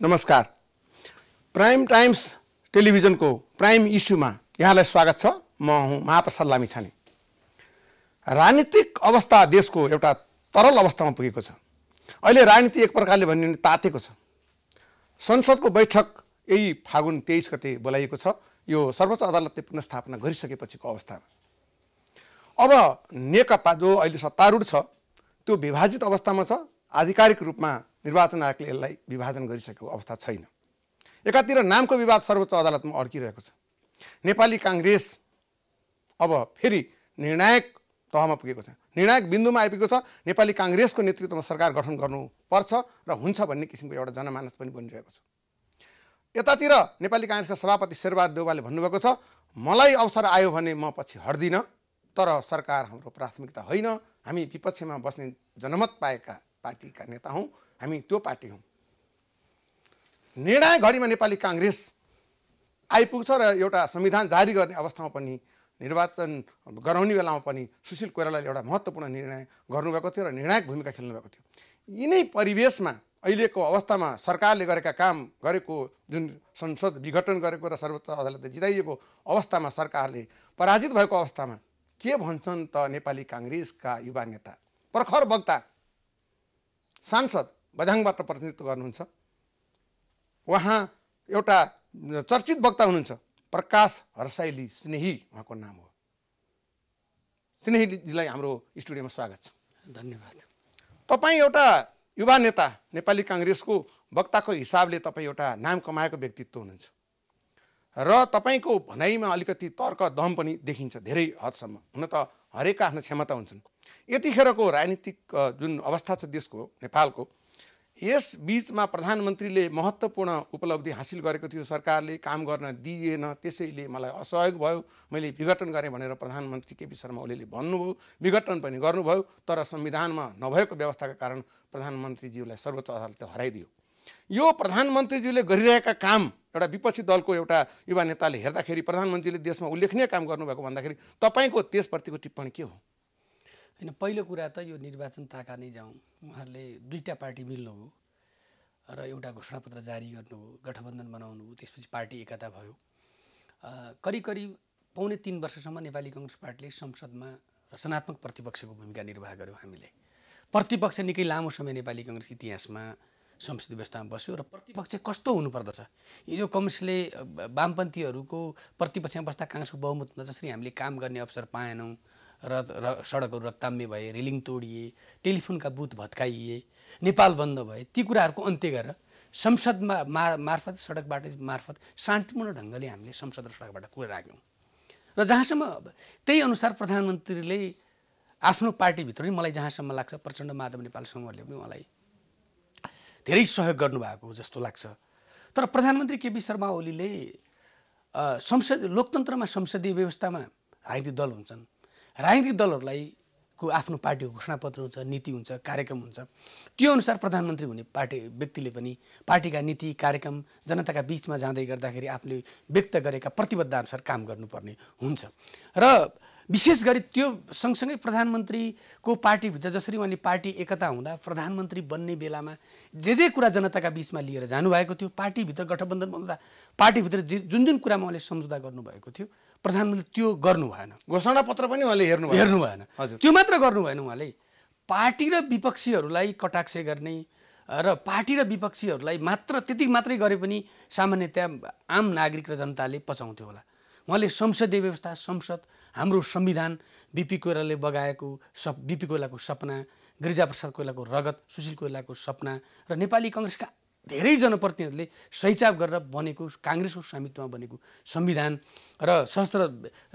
नमस्कार। Prime times टेलिभिजनको prime इस्युमा यहाँलाई स्वागत छ। म हुँ महाप्रसाद लामिछाने। राजनीतिक अवस्था देशको एउटा तरल अवस्थामा पुगेको छ। अहिले राजनीति एक प्रकारले भन्यो भने तातेको छ। संसदको बैठक यही फागुन तेइस गते बोलाइएको छ। यो सर्वोच्च अदालतले पुनस्थापना गरिसकेपछिको अवस्थामा। अब नेकपा जो अहिले सत्तारूढ छ त्यो विभाजित अवस्थामा छ। आधिकारिक रूपमा निर्वाचन आयोगले यसलाई विभाजन गरिसकेको अवस्था छैन। एकातिर नामको विवाद सर्वोच्च अदालतमा अड्किरहेको छ। नेपाली काङ्ग्रेस अब फेरि निर्णायक तहमा पुगेको छ। निर्णायक बिन्दुमा आइपुगेको छ। नेपाली काङ्ग्रेसको नेतृत्वमा सरकार गठन गर्नुपर्छ र हुन्छ भन्ने किसिमको एउटा जनमानस पनि बनिरहेको छ। यतातिर नेपाली काङ्ग्रेसका सभापति शेरबहादुर देउवाले भन्नुभएको छ मलाई अवसर आयो भने म पछि हट्दिनँ तर सरकार हाम्रो प्राथमिकता होइन। हामी विपक्षमा बस्ने जनमत पाएका पार्टीका नेता हौँ हामी त्यो पार्टी हौँ। निर्णय घडीमा नेपाली काङ्ग्रेस आइपुग्छ र एउटा संविधान जारी गर्ने अवस्थामा पनि निर्वाचन गराउने बेलामा पनि सुशील कोइरालाले एउटा महत्त्वपूर्ण निर्णय गर्नुभएको थियो र निर्णायक भूमिका खेल्नुभएको थियो। यिनै परिवेशमा अहिलेको अवस्थामा सरकारले गरेका काम गरेको जुन संसद विघटन गरेको र सर्वोच्च अदालतले जिताइएको अवस्थामा सरकारले पराजित भएको अवस्थामा के भन्छन् त नेपाली काङ्ग्रेसका युवा नेता? प्रखर वक्ता सांसद बझाङबाट प्रतिनिधित्व गर्नुहुन्छ। उहाँ एउटा चर्चित वक्ता हुनुहुन्छ प्रकाश हर्साइली स्नेही उहाँको नाम हो। स्नेहीजीलाई हाम्रो स्टुडियोमा स्वागत छ। धन्यवाद। तपाईँ एउटा युवा नेता नेपाली काङ्ग्रेसको वक्ताको हिसाबले तपाईँ एउटा नाम कमाएको व्यक्तित्व हुनुहुन्छ। र तपाईँको भनाइमा अलिकति तर्क दम पनि देखिन्छ धेरै हदसम्म। हुन त हरेकका आफ्नो क्षमता हुन्छन्। यतिखेरको राजनीतिक जुन अवस्था छ देशको नेपालको यस बिचमा प्रधानमन्त्रीले महत्त्वपूर्ण उपलब्धि हासिल गरेको थियो। सरकारले काम गर्न दिएन त्यसैले मलाई असहयोग भयो। मैले विघटन गरेँ भनेर प्रधानमन्त्री केपी शर्मा ओलीले भन्नुभयो। विघटन पनि गर्नुभयो तर संविधानमा नभएको व्यवस्थाका कारण प्रधानमन्त्रीज्यूलाई सर्वोच्च अदालतले हराइदियो। यो प्रधानमन्त्रीज्यूले गरिरहेका काम एउटा विपक्षी दलको एउटा युवा नेताले हेर्दाखेरि प्रधानमन्त्रीले देशमा उल्लेखनीय काम गर्नुभएको भन्दाखेरि तपाईँको त्यसप्रतिको टिप्पणी के हो? होइन पहिलो कुरा त यो निर्वाचन ताका नै जाउँ। उहाँहरूले दुईवटा पार्टी मिल्नुभयो र एउटा घोषणापत्र जारी गर्नुभयो गठबन्धन बनाउनु भयो त्यसपछि पार्टी एकता भयो। करिब करिब पौने तिन वर्षसम्म नेपाली कङ्ग्रेस पार्टीले संसदमा रचनात्मक प्रतिपक्षको भूमिका निर्वाह गर्यो हामीले। प्रतिपक्ष निकै लामो समय नेपाली कङ्ग्रेस इतिहासमा संसदीय व्यवस्थामा बस्यो र प्रतिपक्ष कस्तो हुनुपर्दछ? हिजो अ, वामपन्थीहरूको प्रतिपक्षमा बस्दा काङ्ग्रेसको बहुमत हुँदा जसरी हामीले काम गर्ने अवसर पाएनौँ र र सडकहरू रक्ताम्य भए रेलिङ तोडिए टेलिफोनका बुथ भत्काइए नेपाल बन्द भए ती कुराहरूको अन्त्य गरेर संसदमा मा मार्फत सडकबाट मार्फत शान्तिपूर्ण ढङ्गले हामीले संसद र सडकबाट कुरा राख्यौँ। र जहाँसम्म त्यही अनुसार प्रधानमन्त्रीले आफ्नो पार्टीभित्र पनि मलाई जहाँसम्म लाग्छ प्रचण्ड माधव नेपाल समूहले पनि उहाँलाई धेरै सहयोग गर्नुभएको जस्तो लाग्छ। तर प्रधानमन्त्री केपी शर्मा ओलीले संसद लोकतन्त्रमा संसदीय व्यवस्थामा राजनीतिक दल हुन्छन्। राजनीतिक दलहरूलाई को आफ्नो पार्टीको घोषणापत्र हुन्छ नीति हुन्छ कार्यक्रम हुन्छ। त्यो अनुसार प्रधानमन्त्री हुने पार्टी व्यक्तिले पनि पार्टीका नीति कार्यक्रम जनताका बिचमा जाँदै गर्दाखेरि आफूले व्यक्त गरेका प्रतिबद्ध अनुसार काम गर्नुपर्ने हुन्छ। र विशेष गरी त्यो सँगसँगै प्रधानमन्त्रीको पार्टीभित्र जसरी उहाँले पार्टी एकता हुँदा प्रधानमन्त्री बन्ने बेलामा जे जे कुरा जनताका बिचमा लिएर जानुभएको थियो पार्टीभित्र गठबन्धन हुँदा पार्टीभित्र जे जुन जुन कुरामा उहाँले सम्झौता गर्नुभएको थियो प्रधानमन्त्री त्यो गर्नु भएन। घोषणापत्र पनि उहाँले हेर्नु हेर्नु भएन। त्यो मात्र गर्नु भएन उहाँले। पार्टी र विपक्षीहरूलाई कटाक्ष गर्ने र पार्टी र विपक्षीहरूलाई मात्र त्यति मात्रै गरे पनि सामान्यतया आम नागरिक र जनताले पचाउँथ्यो होला। उहाँले संसदीय व्यवस्था संसद हाम्रो संविधान बिपी कोइरालाले बगाएको सप बिपी कोइरालाको सपना गिरिजाप्रसाद कोइरालाको रगत सुशील कोइरालाको सपना र नेपाली कङ्ग्रेसका धेरै जनप्रतिनिधिहरूले सैचाप गरेर बनेको काङ्ग्रेसको स्वामित्वमा बनेको संविधान र सशस्त्र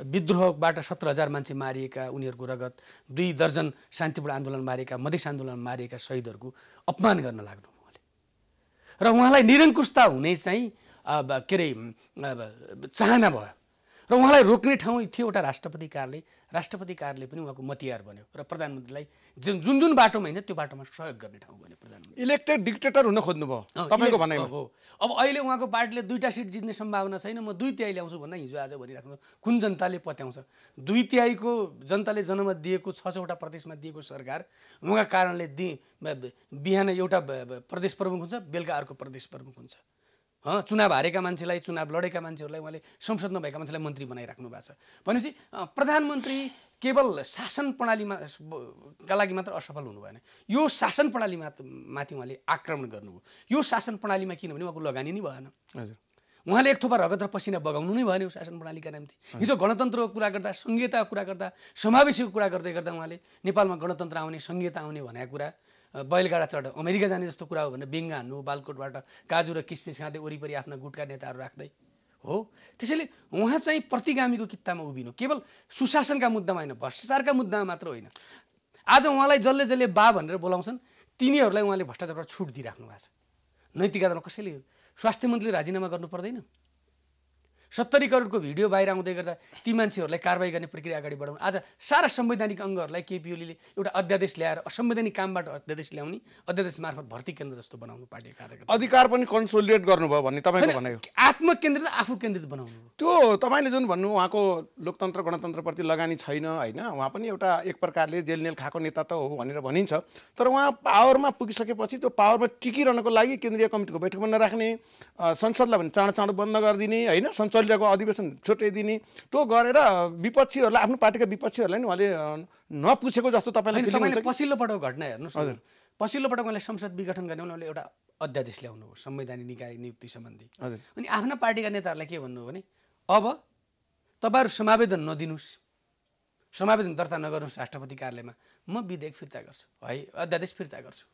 विद्रोहबाट सत्र हजार मान्छे मारिएका उनीहरूको रगत दुई दर्जन शान्तिपूर्ण आन्दोलन मारिएका मधेस आन्दोलन मारिएका शहीदहरूको अपमान गर्न लाग्नु उहाँले। र उहाँलाई निरङ्कुशता हुने चाहिँ के अरे चाहना भयो। र उहाँलाई रोक्ने ठाउँ थियो एउटा राष्ट्रपति कार्यालय राष्ट्रपति कार्यालय पनि उहाँको मतियार बन्यो र प्रधानमन्त्रीलाई जुन जुन जुन बाटोमा हिँड्छ त्यो बाटोमा सहयोग गर्ने ठाउँ बन्यो प्रधानमन्त्री। इलेक्टेड डिक्टेटर हुन खोज्नुभयो। तपाईँको भनाइमा। हो अब अहिले उहाँको पार्टीले दुईवटा सिट जित्ने सम्भावना छैन। म दुई तिहाई ल्याउँछु भन्न हिजो आज भनिराख्नु। कुन जनताले पत्याउँछ? दुई तिहाईको जनताले जनमत दिएको छ छवटा प्रदेशमा दिएको सरकार उहाँका कारणले दि बिहान एउटा प्रदेश प्रमुख हुन्छ बेलुका अर्को प्रदेश प्रमुख हुन्छ। चुनाव हारेका मान्छेलाई चुनाव लडेका मान्छेहरूलाई उहाँले संसद नभएका मान्छेलाई मन्त्री बनाइराख्नु भएको छ। भनेपछि प्रधानमन्त्री केवल शासन प्रणालीमा का लागि मात्र असफल हुनु भएन। यो शासन प्रणाली माथि उहाँले आक्रमण गर्नुभयो। यो शासन प्रणालीमा किनभने उहाँको लगानी नै भएन। हजुर। उहाँले एक थोपा रगत र पसिना बगाउनु नै भएन यो शासन प्रणालीका निम्ति। हिजो गणतन्त्रको कुरा गर्दा सङ्घीयताको कुरा गर्दा समावेशीको कुरा गर्दै गर्दा उहाँले नेपालमा गणतन्त्र आउने सङ्घीयता आउने भनेको कुरा बैलगाडा चढ अमेरिका जाने जस्तो कुरा हो भने बिङ्ग हान्नु बालकोटबाट काजु र किसमिस खाँदै वरिपरि आफ्ना गुटका नेताहरू राख्दै। हो? त्यसैले उहाँ चाहिँ प्रतिगामीको कित्तामा उभिनु। केवल सुशासनका मुद्दामा होइन भ्रष्टाचारका मुद्दामा मात्र होइन। आज उहाँलाई जसले जसले बा भनेर बोलाउँछन् तिनीहरूलाई उहाँले भ्रष्टाचारबाट छुट दिइराख्नु भएको छ। नैतिकतामा कसैले स्वास्थ्य मन्त्रीले राजीनामा गर्नु पर्दैन। सत्तरी करोडको भिडियो बाहिर आउँदै गर्दा ती मान्छेहरूलाई कारवाही गर्ने प्रक्रिया अगाडि बढाउनु। आज सारा संवैधानिक अङ्गहरूलाई केपी ओलीले एउटा अध्यादेश ल्याएर असंवैधानिक कामबाट अध्यादेश ल्याउने अध्यादेश मार्फत भर्ती केन्द्र जस्तो बनाउनु पार्टी कार्यकर्ता। अधिकार पनि कन्सोलिडेट गर्नुभयो भन्ने तपाईँको भनाइ आत्मकेन्द्रित आफू केन्द्रित बनाउनु। त्यो तपाईँले जुन भन्नु उहाँको लोकतन्त्र गणतन्त्रप्रति लगानी छैन होइन? उहाँ पनि एउटा एक प्रकारले जेलनेल खाएको नेता त हो भनेर भनिन्छ। तर उहाँ पावरमा पुगिसकेपछि त्यो पावरमा टिकिरहनको लागि केन्द्रीय कमिटीको बैठकमा नराख्ने संसदलाई भने चाँडो चाँडो बन्द गरिदिने होइन? सञ्चालितको अधिवेशन छुट्याइदिने त्यो गरेर विपक्षीहरूलाई आफ्नो पार्टीका विपक्षीहरूलाई नि उहाँले नपुछेको जस्तो तपाईँलाई होइन फिलिङ तपाईँले हुन्छ कि? पछिल्लो पटक घटना हेर्नुहोस् न। पछिल्लो पटक उहाँले संसद विघटन गर्ने उनीहरूले एउटा अध्यादेश ल्याउनु हो संवैधानिक निकाय नियुक्ति सम्बन्धी। हजुर। अनि आफ्ना पार्टीका नेताहरूलाई के भन्नु भने अब तपाईँहरू समावेदन नदिनुहोस्। समावेदन दर्ता नगर्नुहोस् राष्ट्रपति कार्यालयमा। म विधेयक फिर्ता गर्छु। है अध्यादेश फिर्ता गर्छु।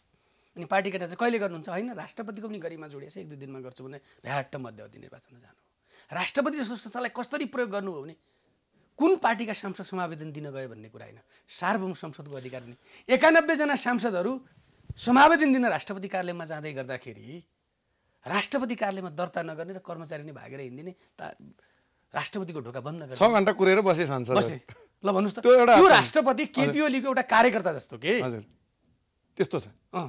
अनि पार्टीका नेता कहिले गर्नुहुन्छ? होइन राष्ट्रपतिको पनि गरिमा जोडिएछ एक दुई दिनमा गर्छु भने भ्याट मध्यावधि निर्वाचनमा जानु राष्ट्रपति जस्तो संस्थालाई कसरी प्रयोग गर्नु हो भने कुन पार्टीका सांसद समावेदन दिन गयो भन्ने कुरा होइन। सार्वभौम संसदको अधिकार नि एकानब्बेजना सांसदहरू समावेदन दिन राष्ट्रपति कार्यालयमा जाँदै गर्दाखेरि राष्ट्रपति कार्यालयमा दर्ता नगर्ने र कर्मचारी नै भागेर हिँडिदिने ता राष्ट्रपतिको ढोका बन्द गर्ने। छ घन्टा कुरेर बसे सांसद। बसे। ल भन्नुहोस् त। त्यो राष्ट्रपति केपी ओलीको एउटा कार्यकर्ता जस्तो के? हजुर। त्यस्तो छ।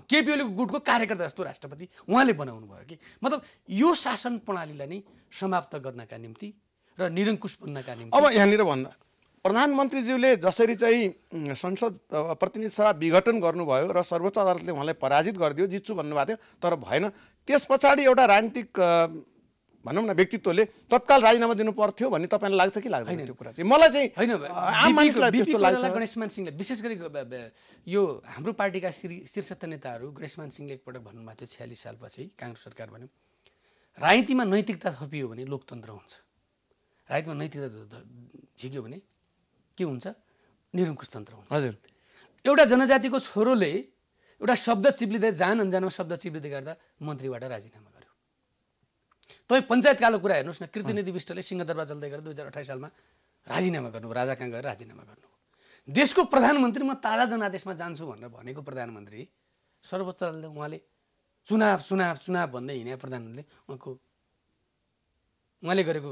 केपी ओलीको गुटको कार्यकर्ता जस्तो राष्ट्रपति उहाँले बनाउनु भयो कि? मतलब यो शासन प्रणालीलाई नै समाप्त गर्नका निम्ति र निरङ्कुश बन्नका निम्ति अब यहाँनिर भन्दा प्रधानमन्त्रीज्यूले जसरी चाहिँ संसद प्रतिनिधि सभा विघटन गर्नुभयो र सर्वोच्च अदालतले उहाँलाई पराजित गरिदियो जित्छु भन्नुभएको थियो तर भएन। त्यस पछाडि एउटा राजनीतिक भनौँ न व्यक्तित्वले तत्काल राजीनामा दिनु पर्थ्यो भन्ने तपाईँलाई लाग्छ कि लाग्दैन त्यो कुरा चाहिँ? मलाई चाहिँ आम मानिसलाई त्यस्तो लाग्छ। गणेशमान सिंहले विशेष गरी यो हाम्रो पार्टीका श्री शीर्षस्थ नेताहरू गणेशमान सिंहले एकपटक भन्नुभएको थियो छ्यालिस सालपछि काङ्ग्रेस सरकार भन्यो राजनीतिमा नैतिकता थपियो भने लोकतन्त्र हुन्छ। राजनीतिमा नैतिकता झिक्यो भने के हुन्छ? निरङ्कुश तन्त्र हुन्छ। हजुर। एउटा जनजातिको छोरोले एउटा शब्द चिप्लिँदै जान अन्जानमा शब्द चिप्लिँदै गर्दा मन्त्रीबाट राजीनामा तपाईँ पञ्चायतकालको कुरा हेर्नुहोस् न कृतिनिधि विष्टले सिंहदरबार चल्दै गरेर दुई हजार अठाइस सालमा राजीनामा गर्नुभयो राजा कहाँ गएर राजीनामा गर्नुभयो देशको प्रधानमन्त्री म ताजा जनादेशमा जान्छु भनेर भनेको प्रधानमन्त्री सर्वोच्च अदालतले उहाँले चुनाव चुनाव चुनाव भन्दै हिँडे प्रधानमन्त्रीले उहाँको उहाँले गरेको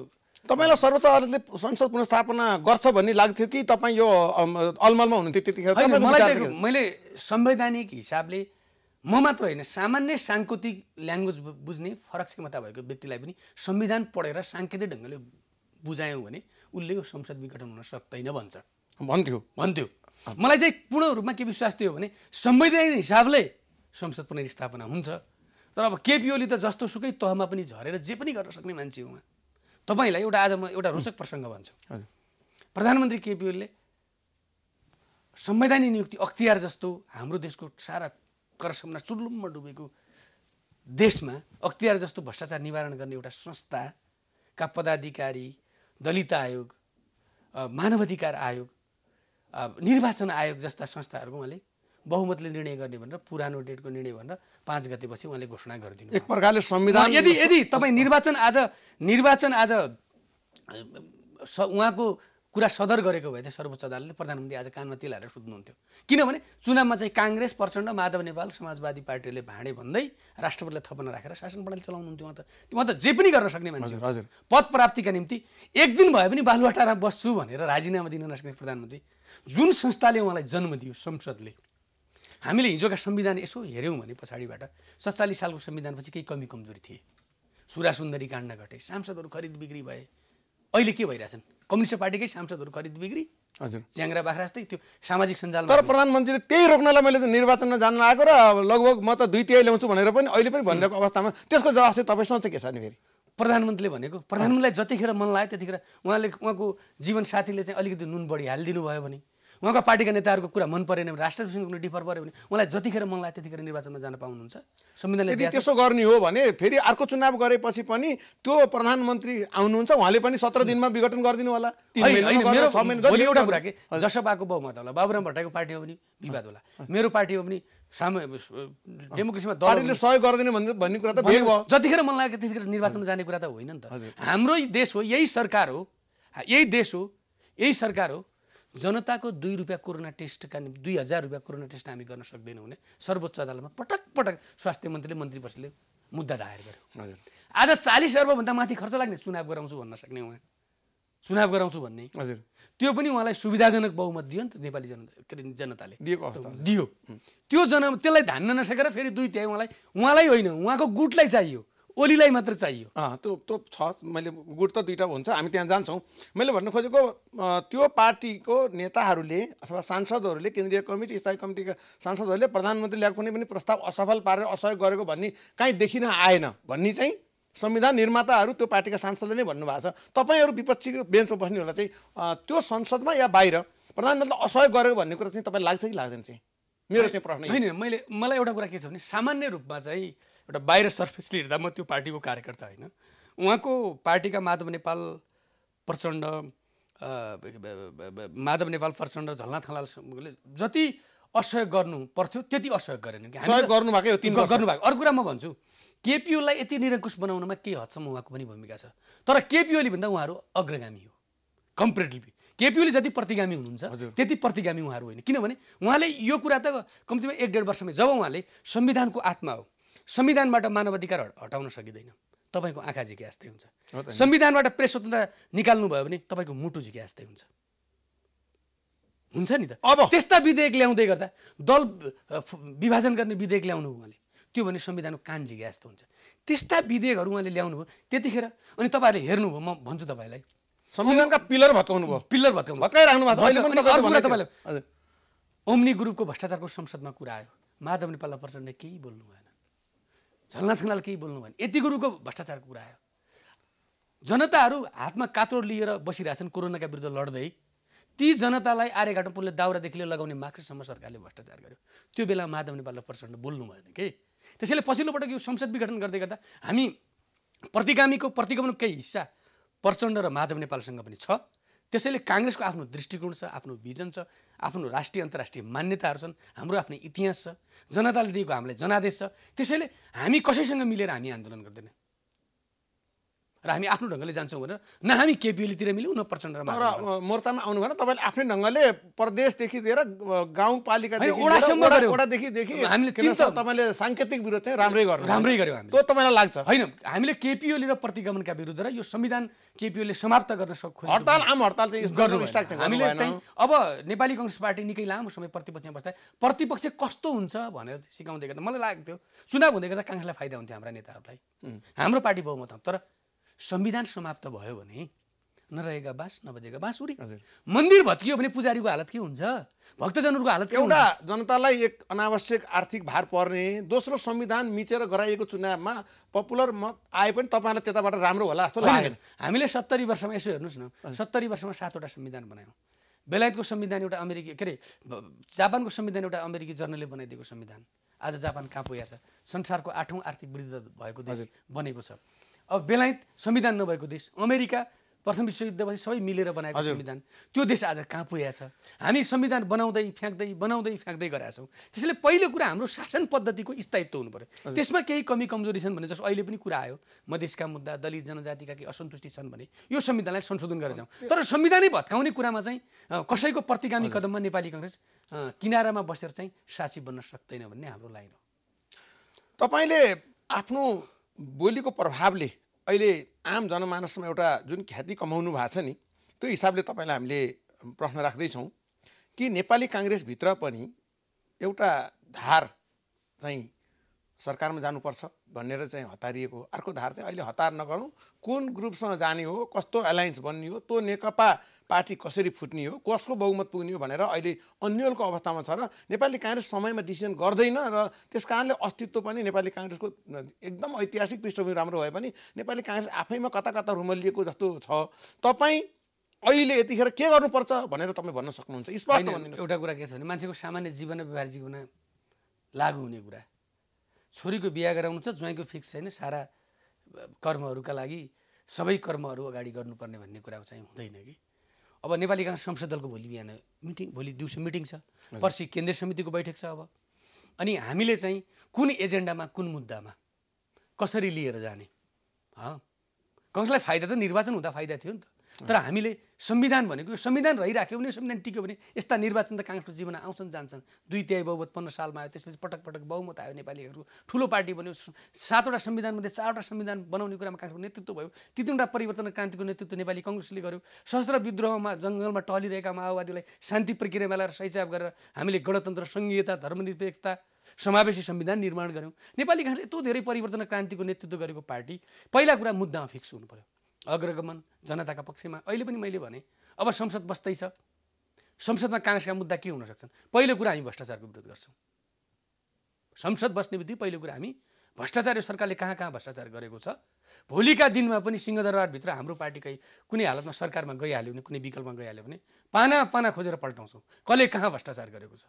तपाईँलाई सर्वोच्च अदालतले संसद पुनस्थापना गर्छ भन्ने लाग्थ्यो कि तपाईँ यो अलमलमा हुनुहुन्थ्यो त्यतिखेर? मैले संवैधानिक हिसाबले म मात्र होइन सामान्य साङ्केतिक ल्याङ्ग्वेज बुझ्ने फरक क्षमता भएको व्यक्तिलाई पनि संविधान पढेर साङ्केतिक ढङ्गले बुझायौँ भने उसले यो संसद विघटन हुन सक्दैन भन्छ। भन्थ्यो। भन्थ्यो। मलाई चाहिँ पूर्ण रूपमा के विश्वास थियो भने संवैधानिक हिसाबले संसद पुनर्स्थापना हुन्छ। तर अब केपी ओली त जस्तो सुकै तहमा पनि झरेर जे पनि गर्न सक्ने मान्छे हो उहाँ। तपाईँलाई एउटा आज म एउटा रोचक प्रसङ्ग भन्छु। प्रधानमन्त्री केपी ओलीले संवैधानिक नियुक्ति अख्तियार जस्तो हाम्रो देशको सारा करसम्म चुल्लुममा डुबेको देशमा अख्तियार जस्तो भ्रष्टाचार निवारण गर्ने एउटा संस्थाका पदाधिकारी दलित आयोग मानवाधिकार आयोग निर्वाचन आयोग जस्ता संस्थाहरूको उहाँले बहुमतले निर्णय गर्ने भनेर पुरानो डेटको निर्णय भनेर पाँच गतेपछि उहाँले घोषणा गरिदिनु एक प्रकारले संविधान यदि यदि तपाईँ निर्वाचन आज निर्वाचन आज उहाँको कुरा सदर गरेको भए त सर्वोच्च अदालतले प्रधानमन्त्री आज कानमा तिलाएर सुत्नुहुन्थ्यो। किनभने चुनावमा चाहिँ काङ्ग्रेस प्रचण्ड माधव नेपाल समाजवादी पार्टीले भाँडे भन्दै राष्ट्रपतिलाई थपना राखेर शासन प्रणाली चलाउनुहुन्थ्यो। उहाँ त उहाँ त जे पनि गर्न सक्ने मान्छे। हजुर। पद प्राप्तिका निम्ति एक दिन भए पनि बालुवाटारमा बस्छु भनेर राजीनामा दिन नसक्ने प्रधानमन्त्री जुन संस्थाले उहाँलाई जन्म दियो संसदले। हामीले हिजोका संविधान यसो हेऱ्यौँ भने पछाडिबाट सत्तालिस सालको संविधानपछि केही कमी कमजोरी थिए। सुरा सुन्दरी काण्ड घटे सांसदहरू खरिद बिक्री भए अहिले के भइरहेछन्? कम्युनिस्ट पार्टीकै सांसदहरू खरिद बिक्री हजुर। च्याङ्रा बाख्रा जस्तै त्यो सामाजिक सञ्जालमा तर प्रधानमन्त्रीले त्यही रोक्नलाई मैले निर्वाचनमा जान आएको र लगभग म त दुई तिहाई ल्याउँछु भनेर पनि अहिले पनि भनिरहेको अवस्थामा त्यसको जवाब चाहिँ तपाईँसँग चाहिँ के छ नि फेरि? प्रधानमन्त्रीले भनेको प्रधानमन्त्रीलाई जतिखेर मन लाग्यो त्यतिखेर उहाँले उहाँको जीवन साथीले चाहिँ अलिकति नुन बढी हालिदिनु भयो भने। उहाँका पार्टीका नेताहरूको कुरा मन परेन भने राष्ट्रसँग कुनै डिफर पऱ्यो भने उहाँलाई जतिखेर मन लाग्यो त्यतिखेर निर्वाचनमा जान पाउनुहुन्छ। संविधानले यदि। त्यसो गर्ने हो भने फेरि अर्को चुनाव गरेपछि पनि त्यो प्रधानमन्त्री आउनुहुन्छ उहाँले पनि सत्र दिनमा विघटन गरिदिनु होला। एउटा। कुरा के जसपाको बहुमत होला बाबुराम भट्टराईको पार्टी हो भने विवाद होला। मेरो पार्टी हो भने साम डेमोक्रेसीमा सहयोग गरिदिनु भन्ने भन्ने कुरा त भयो। जतिखेर मन लाग्यो त्यतिखेर निर्वाचनमा जाने कुरा त होइन नि त। हाम्रो देश हो यही सरकार हो यही देश हो यही सरकार हो। जनताको दुई रुपियाँ कोरोना टेस्टका निम्ति दुई हजार रुपियाँ कोरोना टेस्ट हामी गर्न सक्दैनौँ भने सर्वोच्च अदालतमा पटक पटक स्वास्थ्य मन्त्रीले मन्त्री परिषदले मुद्दा दायर गर्यो। हजुर। आज चालिस अर्बभन्दा माथि खर्च लाग्ने चुनाव गराउँछु भन्न सक्ने उहाँ। चुनाव गराउँछु भन्ने। हजुर। त्यो पनि उहाँलाई सुविधाजनक बहुमत दियो नि त नेपाली जनता के अरे जनताले। दिएको अवस्था। दियो। त्यो जन त्यसलाई धान्न नसकेर फेरि दुई त्याइ उहाँलाई उहाँलाई होइन उहाँको गुटलाई चाहियो। ओलीलाई मात्र चाहियो। अँ त्यो त्यो छ मैले गुट त दुइटा हुन्छ हामी त्यहाँ जान्छौँ। मैले भन्नु खोजेको त्यो पार्टीको नेताहरूले अथवा सांसदहरूले केन्द्रीय कमिटी स्थायी कमिटीका सांसदहरूले प्रधानमन्त्री ल्याएको कुनै पनि प्रस्ताव असफल पारेर असहयोग गरेको भन्ने काहीँ देखिन आएन। भन्ने चाहिँ संविधान निर्माताहरू त्यो पार्टीका सांसदले नै भन्नुभएको छ। तपाईँहरू विपक्षीको बेन्चमा बस्नेहरूलाई चाहिँ त्यो संसदमा या बाहिर प्रधानमन्त्रीले असहयोग गरेको भन्ने कुरा चाहिँ तपाईँलाई लाग्छ कि लाग्दैन चाहिँ? मेरो चाहिँ प्रश्न। होइन मैले मलाई एउटा कुरा के छ भने सामान्य रूपमा चाहिँ एउटा बाहिर सर्फेसले हेर्दा म त्यो पार्टीको कार्यकर्ता होइन। उहाँको पार्टीका माधव नेपाल प्रचण्ड माधव नेपाल प्रचण्ड झलनाथ खनालले जति असहयोग गर्नु पर्थ्यो त्यति असहयोग गरेन कि। गर्नुभएकै हो तिन वर्ष। गर्नुभएको। अर्को कुरा म भन्छु केपिओलाई यति निरङ्कुश बनाउनमा केही हदसम्म उहाँको पनि भूमिका छ। तर केपिओली भन्दा उहाँहरू अग्रगामी हो कम्पेरिटिभली केपिओले जति प्रतिगामी हुनुहुन्छ त्यति प्रतिगामी उहाँहरू होइन। किनभने उहाँले यो कुरा त कम्तीमा एक डेढ वर्षमै जब उहाँले संविधानको आत्मा हो संविधानबाट मानवाधिकार हट- हटाउन सकिँदैन। तपाईँको आँखा झिके जस्तै हुन्छ। संविधानबाट प्रेस स्वतन्त्रता निकाल्नु भयो भने तपाईँको मुटु झिके जस्तै हुन्छ। हुन्छ नि त। अब? त्यस्ता विधेयक ल्याउँदै गर्दा दल विभाजन गर्ने विधेयक ल्याउनु उहाँले। त्यो भने संविधानको कान झिके जस्तो हुन्छ। त्यस्ता विधेयकहरू उहाँले ल्याउनु भयो त्यतिखेर अनि तपाईँहरूले हेर्नुभयो म भन्छु तपाईँलाई। संविधानका पिलर भत्काउनु भयो। पिल्लर भत्काउनु। तपाईँलाई ओम्नी ग्रुपको भ्रष्टाचारको संसदमा कुरा आयो। माधव नेपाल प्रचण्डले केही बोल्नु भएन झलनाथ खनाल केही बोल्नु भएन। यति ग्रुपको भ्रष्टाचारको कुरा आयो। जनताहरू हातमा कात्रो लिएर बसिरहेछन् कोरोनाका विरुद्ध लड्दै। ती जनतालाई आर्यघाटमा पुलले दाउरादेखि लिएर लगाउने मार्क्ससम्म सरकारले भ्रष्टाचार गर्यो। त्यो बेला माधव नेपाल र प्रचण्ड बोल्नु भएन कि? त्यसैले पछिल्लो पटक यो संसद विघटन गर्दै गर्दा हामी प्रतिगामीको प्रतिगमनको केही हिस्सा प्रचण्ड र माधव नेपालसँग पनि छ। त्यसैले काङ्ग्रेसको आफ्नो दृष्टिकोण छ आफ्नो भिजन छ आफ्नो राष्ट्रिय अन्तर्राष्ट्रिय मान्यताहरू छन् हाम्रो आफ्नो इतिहास छ जनताले दिएको हामीलाई जनादेश छ। त्यसैले हामी कसैसँग मिलेर हामी आन्दोलन गर्दैन। र हामी आफ्नो ढङ्गले जान्छौँ भनेर न हामी केपिओलीतिर मिल्यौँ न प्रचण्ड र तर माधव अ, मोर्चामा आउनु भएन तपाईँले आफ्नै ढङ्गले प्रदेशदेखि लिएर अ, गाउँपालिकादेखि हामीले तपाईँले साङ्केतिक विरोध चाहिँ राम्रै गर्नु राम्रै गऱ्यौँ हामीले। त्यो तपाईँलाई लाग्छ? होइन हामीले केपिओली र प्रतिगमनका विरुद्ध र यो संविधान केपिओले समाप्त गर्न सक् खोजेको हडताल आम हडताल चाहिँ हामीले। अब नेपाली कङ्ग्रेस पार्टी निकै लामो समय प्रतिपक्षमा बस्दा प्रतिपक्ष कस्तो हुन्छ भनेर सिकाउँदै गर्दा मलाई लाग्थ्यो चुनाव हुँदै गर्दा काङ्ग्रेसलाई फाइदा हुन्थ्यो हाम्रा नेताहरूलाई। हाम्रो पार्टी बहुमत तर संविधान समाप्त भयो भने नरहेका बाँस नबजेका बाँसुरी मन्दिर भत्कियो भने पुजारीको हालत के हुन्छ? भक्तजनहरूको हालत एउटा जनतालाई एक अनावश्यक आर्थिक भार पर्ने दोस्रो संविधान मिचेर गराइएको चुनावमा पपुलर मत आए पनि तपाईँलाई त्यताबाट राम्रो होला जस्तो लागेन। हामीले सत्तरी वर्षमा यसो हेर्नुहोस् न सत्तरी वर्षमा सातवटा संविधान बनायौँ। बेलायतको संविधान एउटा अमेरिकी के अरे जापानको संविधान एउटा अमेरिकी जर्नलले बनाइदिएको संविधान। आज जापान कहाँ पुगेको छ। संसारको आठौँ आर्थिक वृद्धि भएको देश बनेको छ। अब बेलायत संविधान नभएको देश अमेरिका प्रथम विश्वयुद्धपछि सबै मिलेर बनाएको संविधान। त्यो देश आज कहाँ पुगेको छ? हामी संविधान बनाउँदै फ्याँक्दै बनाउँदै फ्याँक्दै गरेका छौँ। त्यसैले पहिलो कुरा हाम्रो शासन पद्धतिको स्थायित्व हुनु पर्यो। त्यसमा केही कमी कमजोरी छन् भने जस्तो अहिले पनि कुरा आयो मधेसका मुद्दा दलित जनजातिका केही असन्तुष्टि छन् भने यो संविधानलाई संशोधन गरेर जाउँ तर संविधानै भत्काउने कुरामा चाहिँ कसैको प्रतिगामी कदममा नेपाली कङ्ग्रेस किनारामा बसेर चाहिँ साक्षी बन्न सक्दैन भन्ने हाम्रो लाइन हो। तपाईँले आफ्नो बोलीको प्रभावले अहिले आम जनमानसमा एउटा जुन ख्याति कमाउनु भएको छ नि त्यो हिसाबले तपाईँलाई हामीले प्रश्न राख्दैछौँ कि नेपाली काङ्ग्रेसभित्र पनि एउटा धार चाहिँ सरकारमा जानुपर्छ भनेर चाहिँ हतारिएको। अर्को धार चाहिँ अहिले हतार नगरौँ। कुन ग्रुपसँग जाने हो कस्तो एलायन्स बन्ने हो त्यो नेकपा पार्टी कसरी फुट्ने हो कसको बहुमत पुग्ने हो भनेर अहिले अन्यलको अवस्थामा छ र नेपाली काङ्ग्रेस समयमा डिसिजन गर्दैन र त्यस कारणले अस्तित्व पनि नेपाली काङ्ग्रेसको एकदम ऐतिहासिक पृष्ठभूमि राम्रो भए पनि नेपाली काङ्ग्रेस आफैमा कता कता रुमलिएको जस्तो छ। तपाईँ अहिले यतिखेर के गर्नुपर्छ भनेर तपाईँ भन्न सक्नुहुन्छ? स्पष्ट एउटा कुरा के छ भने मान्छेको सामान्य जीवन र व्यवहारिक जीवन लागु हुने कुरा। छोरीको बिहा गराउनु छ ज्वाइँको फिक्स छैन सारा कर्महरूका लागि सबै कर्महरू अगाडि गर्नुपर्ने भन्ने कुरा चाहिँ हुँदैन कि। अब नेपाली काङ्ग्रेस संसद दलको भोलि बिहान मिटिङ भोलि दिउँसो मिटिङ छ पर्सि केन्द्रीय समितिको बैठक छ अब। अनि हामीले चाहिँ कुन एजेन्डामा कुन मुद्दामा कसरी लिएर जाने? हँ? कङ्ग्रेसलाई फाइदा त निर्वाचन हुँदा फाइदा थियो नि त। तर हामीले संविधान भनेको यो संविधान रहिराख्यो भने संविधान टिक्यो भने यस्ता निर्वाचन त काङ्ग्रेसको जीवनमा आउँछन् जान्छन्। दुई तिहाई बहुमत पन्ध्र सालमा आयो त्यसपछि पटक पटक बहुमत आयो नेपालीहरू। ठुलो पार्टी बन्यो सातवटा संविधानमध्ये चारवटा संविधान बनाउने कुरामा काङ्ग्रेसको नेतृत्व भयो। ती तिनवटा परिवर्तन क्रान्तिको नेतृत्व नेपाली कङ्ग्रेसले गर्यो। सशस्त्र विद्रोहमा जङ्गलमा टहलिरहेका माओवादीलाई शान्ति प्रक्रियामा ल्याएर सैचाप गरेर हामीले गणतन्त्र सङ्घीयता धर्मनिरपेक्षता समावेशी संविधान निर्माण गऱ्यौँ नेपाली काङ्ग्रेसले यत्रो धेरै परिवर्तन क्रान्तिको नेतृत्व गरेको पार्टी। पहिला कुरा मुद्दामा फिक्स हुनु पर्यो। अग्रगमन जनताका पक्षमा। अहिले पनि मैले भने अब संसद बस्दैछ संसदमा काङ्ग्रेसका मुद्दा के हुन सक्छन्? पहिलो कुरा हामी भ्रष्टाचारको विरोध गर्छौँ। संसद बस्ने बित्तिकै पहिलो कुरा हामी भ्रष्टाचार यो सरकारले कहाँ कहाँ भ्रष्टाचार गरेको छ? भोलिका दिनमा पनि सिंहदरबारभित्र हाम्रो पार्टीकै कुनै हालतमा सरकारमा गइहाल्यो भने कुनै विकल्पमा गइहाल्यो भने पाना पाना खोजेर पल्टाउँछौँ। कसले कहाँ भ्रष्टाचार गरेको छ?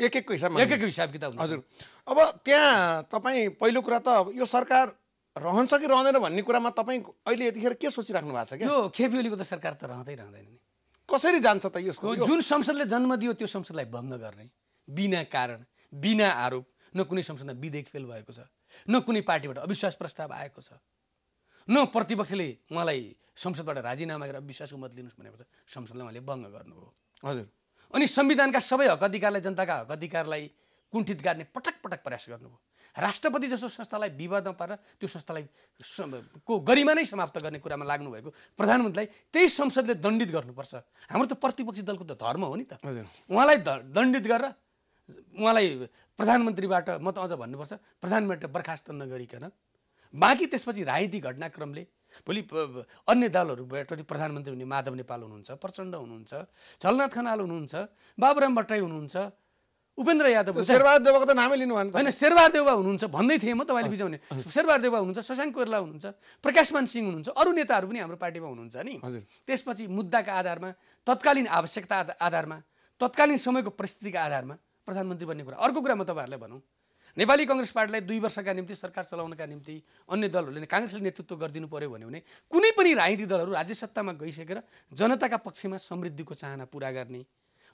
एक एकको हिसाबमा एक एक हिसाब किताब हजुर। अब त्यहाँ तपाईँ पहिलो कुरा त अब यो सरकार रहन्छ कि रहँदैन भन्ने कुरामा तपाईँ अहिले यतिखेर के सोचिराख्नु भएको छ क्या? यो खेपी ओलीको त सरकार त रहँदै रहँदैन नि। कसरी जान्छ त यसको? जुन संसदले जन्म दियो त्यो संसदलाई भङ्ग गर्ने। बिना कारण बिना आरोप न कुनै संसदमा विधेयक फेल भएको छ न कुनै पार्टीबाट अविश्वास प्रस्ताव आएको छ न प्रतिपक्षले उहाँलाई संसदबाट राजीनामा गरेर विश्वासको मत लिनुहोस् भनेको छ संसदलाई उहाँले भङ्ग गर्नु हो हजुर। अनि संविधानका सबै हक अधिकारलाई जनताका हक अधिकारलाई कुण्ठित गर्ने पटक पटक प्रयास गर्नुभयो। राष्ट्रपति जसो संस्थालाई विवादमा पारेर त्यो संस्थालाई को गरिमा नै समाप्त गर्ने कुरामा लाग्नुभएको प्रधानमन्त्रीलाई त्यही संसदले दण्डित गर्नुपर्छ हाम्रो त प्रतिपक्षी दलको त धर्म हो नि त। उहाँलाई दण्डित गरेर उहाँलाई प्रधानमन्त्रीबाट म त अझ भन्नुपर्छ प्रधानमन्त्री बर्खास्त नगरिकन बाँकी त्यसपछि राजनीतिक घटनाक्रमले भोलि अन्य दलहरूबाट पनि प्रधानमन्त्री हुने माधव नेपाल हुनुहुन्छ प्रचण्ड हुनुहुन्छ झलनाथ खनाल हुनुहुन्छ बाबुराम भट्टराई हुनुहुन्छ उपेन्द्र यादव शेरबहादुर देवको त नामै लिनु भएन होइन शेरबहादुर देउवा हुनुहुन्छ भन्दै थिएँ म तपाईँले बिजाउने। शेरबहादुर देउवा हुनुहुन्छ शशाङ्क कोइरला हुनुहुन्छ प्रकाशमान सिंह हुनुहुन्छ अरू नेताहरू पनि हाम्रो पार्टीमा हुनुहुन्छ नि। हजुर। त्यसपछि मुद्दाका आधारमा तत्कालीन आवश्यकता आधा- आधारमा तत्कालीन समयको परिस्थितिका आधारमा प्रधानमन्त्री बन्ने कुरा। अर्को कुरा म तपाईँहरूलाई भनौँ। नेपाली कङ्ग्रेस पार्टीलाई दुई वर्षका निम्ति सरकार चलाउनका निम्ति अन्य दलहरूले काङ्ग्रेसले नेतृत्व गरिदिनु पर्यो भन्यो भने कुनै पनि राजनीतिक दलहरू राज्य सत्तामा गइसकेर जनताका पक्षमा समृद्धिको चाहना पुरा गर्ने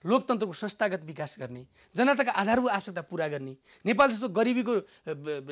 लोकतन्त्रको संस्थागत विकास गर्ने जनताका आधारभूत आवश्यकता पुरा गर्ने नेपाल जस्तो गरिबीको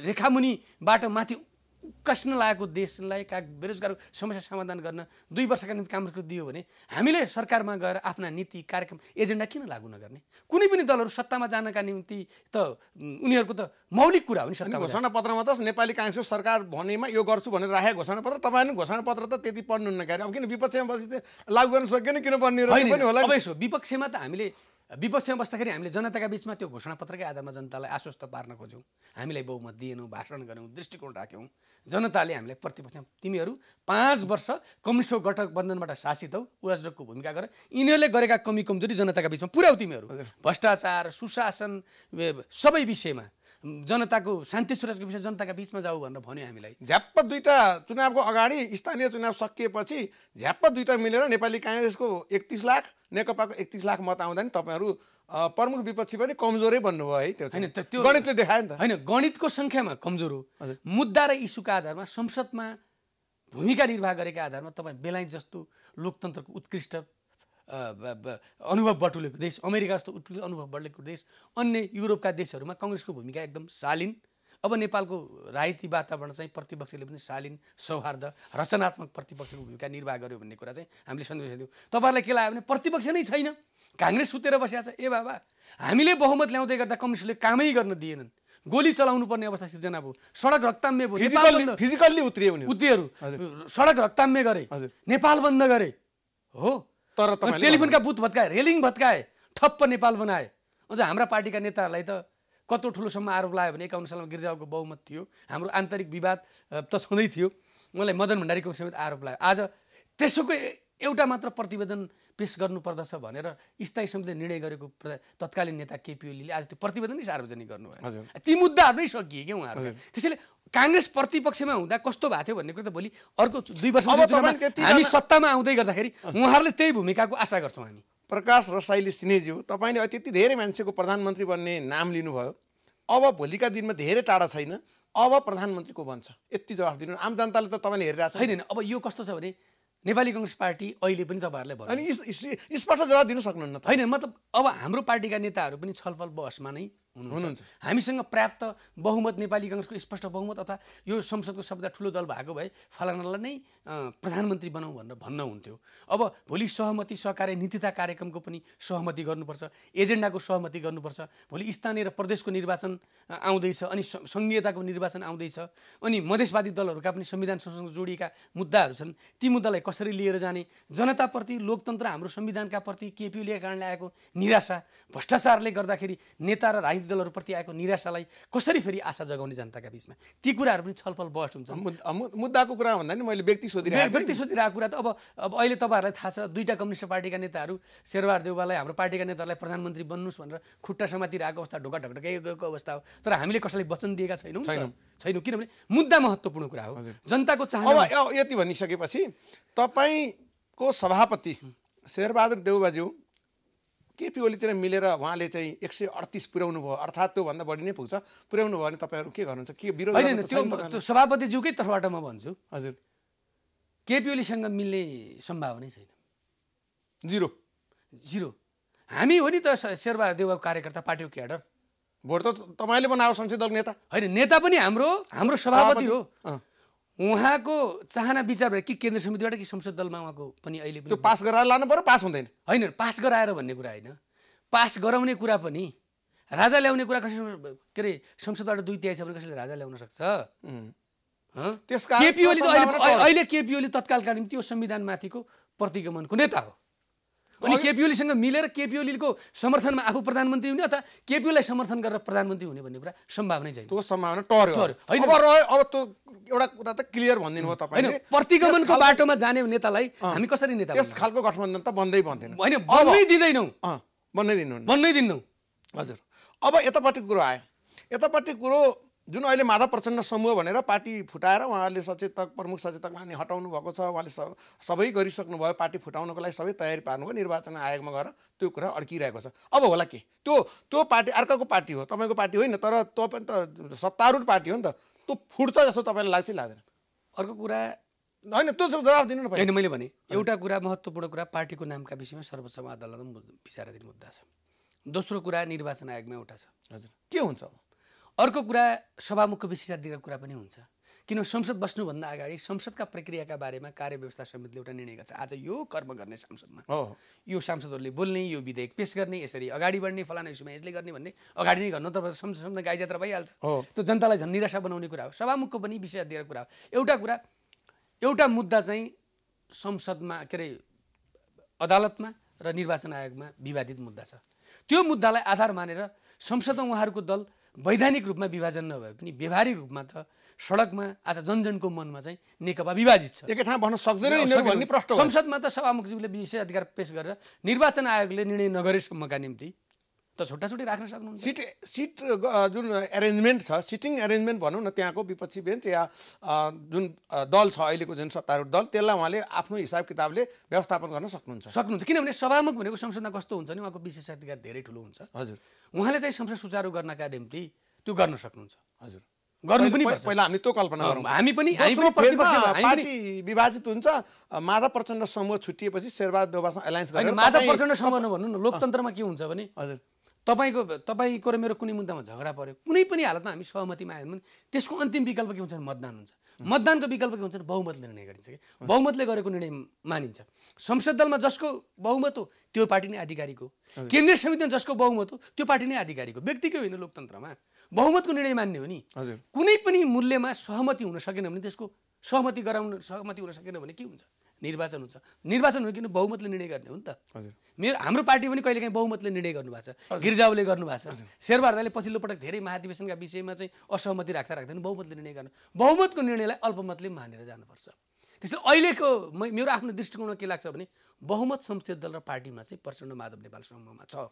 रेखामुनिबाट माथि उकास्न लागेको देशलाई का बेरोजगारको समस्या समाधान गर्न दुई वर्षका निम्ति काम दियो भने हामीले सरकारमा गएर आफ्ना नीति कार्यक्रम एजेन्डा किन लागू नगर्ने कुनै पनि दलहरू सत्तामा जानका निम्ति त उनीहरूको त मौलिक कुरा हो नि। घोषणा पत्रमा त नेपाली काङ्ग्रेसको सरकार भनेमा यो गर्छु भनेर राखेको घोषणा पत्र तपाईँहरू घोषणा पत्र त त्यति पढ्नुहुन्न क्यारे अब किन विपक्षमा बसी चाहिँ लागू गर्न सकेन किन बन्ने पनि होला विपक्षमा त हामीले विपक्षमा बस्दाखेरि हामीले जनताका बिचमा त्यो घोषणापत्रकै आधारमा जनतालाई आश्वस्त पार्न खोज्यौँ। हामीलाई बहुमत दिएनौँ भाषण गऱ्यौँ दृष्टिकोण राख्यौँ। जनताले हामीलाई प्रतिपक्षमा तिमीहरू पाँच वर्ष कम्युनिस्ट गठबन्धनबाट शासित हौ उराजको भूमिका गर। यिनीहरूले गरेका कमी कमजोरी जनताका बिचमा पुर्याउ तिमीहरू। भ्रष्टाचार सुशासन सबै विषयमा जनताको शान्ति सुरक्षाको विषय जनताका बिचमा जाऊ भनेर भन्यो हामीलाई। झ्याप्प दुईवटा चुनावको अगाडि स्थानीय चुनाव सकिएपछि झ्याप्प दुईवटा मिलेर नेपाली काङ्ग्रेसको एकतिस लाख नेकपाको एकतिस लाख मत आउँदा नि तपाईँहरू प्रमुख विपक्षी पनि कमजोरै बन्नुभयो है त्यो होइन त्यो गणितले देखायो नि त। होइन गणितको सङ्ख्यामा कमजोर हो। मुद्दा र इस्युका आधारमा संसदमा भूमिका निर्वाह गरेका आधारमा तपाईँ बेलायत जस्तो लोकतन्त्रको उत्कृष्ट अनुभव बटुलेको देश अमेरिका जस्तो उत्कृष्ट अनुभव बटुलेको देश अन्य युरोपका देशहरूमा कङ्ग्रेसको भूमिका एकदम शालीन। अब नेपालको राजनीति वातावरण चाहिँ प्रतिपक्षले पनि शालीन सौहार्द रचनात्मक प्रतिपक्षको भूमिका निर्वाह गर्यो भन्ने कुरा चाहिँ हामीले सन्देश दियौँ। तपाईँहरूलाई के लाग्यो भने प्रतिपक्ष नै छैन। काङ्ग्रेस सुतेर बसिया छ। ए बाबा हामीले बहुमत ल्याउँदै गर्दा कम्युनिस्टले कामै गर्न दिएनन्। गोली चलाउनु पर्ने अवस्था सिर्जना भयो। सडक रक्ताम्य भयो। फिजिकल्ली उत्रिए उनीहरू उनीहरू सडक रक्ताम्य गरे। नेपाल बन्द गरे। हो। तर टेलिफोनका बुथ भत्काए रेलिङ भत्काए ठप्प नेपाल बनाए। अझ हाम्रा पार्टीका नेताहरूलाई त कत्रो ठुलोसम्म आरोप लगायो भने एकाउन्न सालमा गिर्जाको बहुमत थियो। हाम्रो आन्तरिक विवाद त छँदै थियो। उनलाई मदन भण्डारीको समेत आरोप लाग्यो आज त्यसोको एउटा मात्र प्रतिवेदन पेस गर्नुपर्दछ भनेर स्थायी समितिले निर्णय गरेको तत्कालीन नेता केपी ओलीले आज त्यो प्रतिवेदन नै सार्वजनिक गर्नुभयो। ती मुद्दाहरू नै सकिए क्या उहाँहरू त्यसैले काङ्ग्रेस प्रतिपक्षमा हुँदा कस्तो भएको थियो भन्ने कुरो त भोलि अर्को दुई वर्ष हामी सत्तामा आउँदै गर्दाखेरि उहाँहरूले त्यही भूमिकाको आशा गर्छौँ हामी। प्रकाश रसाइली सिनेज्यू तपाईँले त्यति धेरै मान्छेको प्रधानमन्त्री बन्ने नाम लिनुभयो। अब भोलिका दिनमा धेरै टाढा छैन। अब प्रधानमन्त्री को बन्छ? यति जवाफ दिनु आम जनताले त तपाईँले हेरिरहेको छ होइन होइन, अब यो कस्तो छ भने नेपाली कङ्ग्रेस पार्टी अहिले पनि तपाईँहरूलाई भन्नु अनि स्पष्ट जवाब दिनु सक्नुहुन्न होइन मतलब अब हाम्रो पार्टीका नेताहरू पनि छलफल बहसमा नै हुनुहुन्छ। हामीसँग पर्याप्त बहुमत नेपाली कङ्ग्रेसको स्पष्ट बहुमत अथवा यो संसदको सबभन्दा ठुलो दल भएको भए फलानालाई नै प्रधानमन्त्री बनाऊ भनेर भन्न हुन्थ्यो। अब भोलि सहमति सहकार्य नीतिता कार्यक्रमको पनि सहमति गर्नुपर्छ एजेन्डाको सहमति गर्नुपर्छ। भोलि स्थानीय र प्रदेशको निर्वाचन आउँदैछ अनि सङ्घीयताको निर्वाचन आउँदैछ। अनि मधेसवादी दलहरूका पनि संविधान संसदसँग जोडिएका मुद्दाहरू छन्। ती मुद्दालाई कसरी लिएर जाने? जनताप्रति लोकतन्त्र हाम्रो संविधानका प्रति केपी ओलीका कारणले आएको निराशा भ्रष्टाचारले गर्दाखेरि नेता र राजनीतिक दलहरूप्रति आएको निराशालाई कसरी फेरि आशा जगाउने जनताका बिचमा? ती कुराहरू पनि छलफल बहस हुन्छ। मुद्दाको कुरा भन्दा नि मैले व्यक्ति सोधिरहेको व्यक्ति सोधिरहेको कुरा त अब अब अहिले तपाईँहरूलाई थाहा छ दुईवटा कम्युनिस्ट पार्टीका नेताहरू शेरबहादुर देउवालाई हाम्रो पार्टीका नेताहरूलाई प्रधानमन्त्री बन्नुहोस् भनेर खुट्टा समातिरहेको अवस्था ढोका ढकढकै गएको अवस्था हो। तर हामीले कसैलाई वचन दिएका छैनौँ। छैनौँ। किनभने मुद्दा महत्त्वपूर्ण कुरा हो। जनताको चाहना यति भनिसकेपछि तपाईँको सभापति शेरबहादुर देउबाज्यू केपी ओलीतिर मिलेर उहाँले चाहिँ एक सय अडतिस पुर्याउनु भयो। अर्थात् त्योभन्दा बढी नै पुग्छ। पुर्याउनु भयो भने तपाईँहरू के गर्नुहुन्छ? के विरोध त्यो? त्यो सभापतिज्यूकै तर्फबाट म भन्छु। हजुर। केपी ओलीसँग मिल्ने सम्भावनै छैन। जिरो। जिरो। हामी हो नि त शेरबहादुर देउवाको कार्यकर्ता पार्टीको क्याडर। भोट त तपाईँले बनाएको संसदीय दल नेता। होइन नेता पनि हाम्रो हाम्रो सभापति हो। उहाँको चाहना विचार भए कि केन्द्र समितिबाट कि संसद दलमा उहाँको पनि अहिले त्यो पनि पास गराएर लानु पऱ्यो पास हुँदैन। होइन पास गराएर भन्ने कुरा होइन। पास गराउने कुरा पनि राजा ल्याउने कुरा कसरी के अरे संसदबाट दुई तिहाई छ भने कसैले राजा ल्याउन सक्छ? हँ? त्यसकारण केपी ओली त त्यो अहिले सम्भावना टर्छ। अहिले केपी ओली तत्कालका निम्ति यो संविधानमाथिको प्रतिगमनको नेता हो। अनि केपी ओलीसँग मिलेर केपी ओलीको समर्थनमा आफू प्रधानमन्त्री हुने अथवा केपी ओलीलाई समर्थन गरेर प्रधानमन्त्री हुने भन्ने कुरा सम्भावनै छैन। त्यो सम्भावना टर्यो। होइन। अब त्यो एउटा कुरा त क्लियर भनिदिनु तपाईँले। प्रतिगमनको बाटोमा जाने नेतालाई हामी कसरी नेता त्यस खालको गठबन्धन त बन्दै बन्दैन। होइन बन्नै दिँदैनौँ बन्नै दिनुहुन्न बन्नै दिन्नौँ हजुर। अब यतापट्टि कुरो आयो। यतापट्टि कुरो जुन अहिले माधव प्रचण्ड समूह भनेर पार्टी फुटाएर उहाँहरूले सचेतक प्रमुख सचेतक मान्ने हटाउनु भएको छ उहाँले सब सबै गरिसक्नु भयो पार्टी फुटाउनको लागि सबै तयारी पार्नुभयो निर्वाचन आयोगमा गएर त्यो कुरा अड्किरहेको छ। अब होला के? त्यो त्यो पार्टी अर्काको पार्टी हो तपाईँको पार्टी होइन तर त्यो पनि त सत्तारूढ पार्टी हो नि त। त्यो फुट्छ जस्तो तपाईँलाई लाग्छ कि लाग्दैन? अर्को कुरा होइन त्यो जवाब दिनु न होइन मैले भने एउटा कुरा महत्त्वपूर्ण कुरा पार्टीको नामका विषयमा सर्वोच्चमा अदालतमा विचाराधीन मुद्दा छ। दोस्रो कुरा निर्वाचन आयोगमा एउटा छ। हजुर। के हुन्छ अब? अर्को कुरा सभामुखको विशेषाधिकार कुरा पनि हुन्छ। किन संसद बस्नुभन्दा अगाडि संसदका प्रक्रियाका बारेमा कार्यव्यवस्था समितिले एउटा निर्णय गर्छ। आज यो कर्म गर्ने संसदमा। हो यो सांसदहरूले बोल्ने यो विधेयक पेस गर्ने यसरी अगाडि बढ्ने फलाना इस्युमा यसले गर्ने भन्ने अगाडि नै गर्नु तपाईँ संसदमा गाई जात्रा भइहाल्छ। हो। त्यो जनतालाई झन् निराशा बनाउने कुरा हो। सभामुखको पनि विशेषाधिकार कुरा हो। एउटा कुरा एउटा मुद्दा चाहिँ संसदमा के अरे अदालतमा र निर्वाचन आयोगमा विवादित मुद्दा छ। त्यो मुद्दालाई आधार मानेर संसदमा उहाँहरूको दल वैधानिक रूपमा विभाजन नभए पनि व्यवहारिक रूपमा त सडकमा आज जनजनको मनमा चाहिँ नेकपा विभाजित छ। एकै ठाउँ भन्न सक्दैन संसदमा त सभामुखज्यूले विशेष अधिकार पेश गरेर निर्वाचन आयोगले निर्णय नगरेसम्मका निम्ति त छुट्टा छुट्टी राख्न सक्नुहुन्छ? सिट सिट जुन एरेन्जमेन्ट छ सिटिङ एरेन्जमेन्ट भनौँ न त्यहाँको विपक्षी बेन्च या जुन दल छ अहिलेको जुन सत्तारूढ दल त्यसलाई उहाँले आफ्नो हिसाब किताबले व्यवस्थापन गर्न सक्नुहुन्छ। सक्नुहुन्छ। किनभने सभामुख भनेको संसदमा कस्तो हुन्छ नि उहाँको विशेष अधिकार धेरै ठुलो हुन्छ। हजुर। उहाँले चाहिँ संसद सुचारू गर्नका निम्ति त्यो गर्न सक्नुहुन्छ। हजुर। गर्नु पनि पहिला- हामी त्यो कल्पना गरौँ। हामी पनि पार्टी विभाजित हुन्छ माधव प्रचण्ड समूह छुट्टिएपछि शेरबहादुर देउवासँग एलायन्स गरेर माधव प्रचण्ड समूह नभन्नु न लोकतन्त्रमा के हुन्छ भने हजुर। तपाईँको तपाईँको र मेरो कुनै मुद्दामा झगडा पऱ्यो कुनै पनि हालतमा हामी सहमतिमा आयौँ भने त्यसको अन्तिम विकल्प के हुन्छ भने मतदान हुन्छ। मतदानको विकल्प के हुन्छ भने बहुमतले निर्णय गरिन्छ कि। बहुमतले गरेको निर्णय मानिन्छ। संसद दलमा जसको बहुमत हो त्यो पार्टी नै आधिकारिक हो। केन्द्रीय समितिमा जसको बहुमत हो त्यो पार्टी नै आधिकारिक हो। व्यक्तिकै होइन लोकतन्त्रमा। बहुमतको निर्णय मान्ने हो नि। कुनै पनि मूल्यमा सहमति हुन सकेन भने त्यसको सहमति गराउन सहमति हुन सकेन भने के हुन्छ? निर्वाचन हुन्छ। निर्वाचन हो किन बहुमतले निर्णय गर्ने हो नि त? हजुर। मेरो हाम्रो पार्टी पनि कहिलेकाहीँ बहुमतले निर्णय गर्नुभएको छ। गिर्जाउले गर्नुभएको छ। शेरबहादुरले पछिल्लो पटक धेरै महाधिवेशनका विषयमा चाहिँ असहमति राख्दा राख्दैन बहुमतले निर्णय गर्नु। बहुमतको निर्णयलाई अल्पमतले मानेर जानुपर्छ। त्यसले अहिलेको मेरो आफ्नो दृष्टिकोणमा के लाग्छ भने बहुमत संसदीय दल र पार्टीमा चाहिँ प्रचण्ड माधव नेपाल समूहमा छ।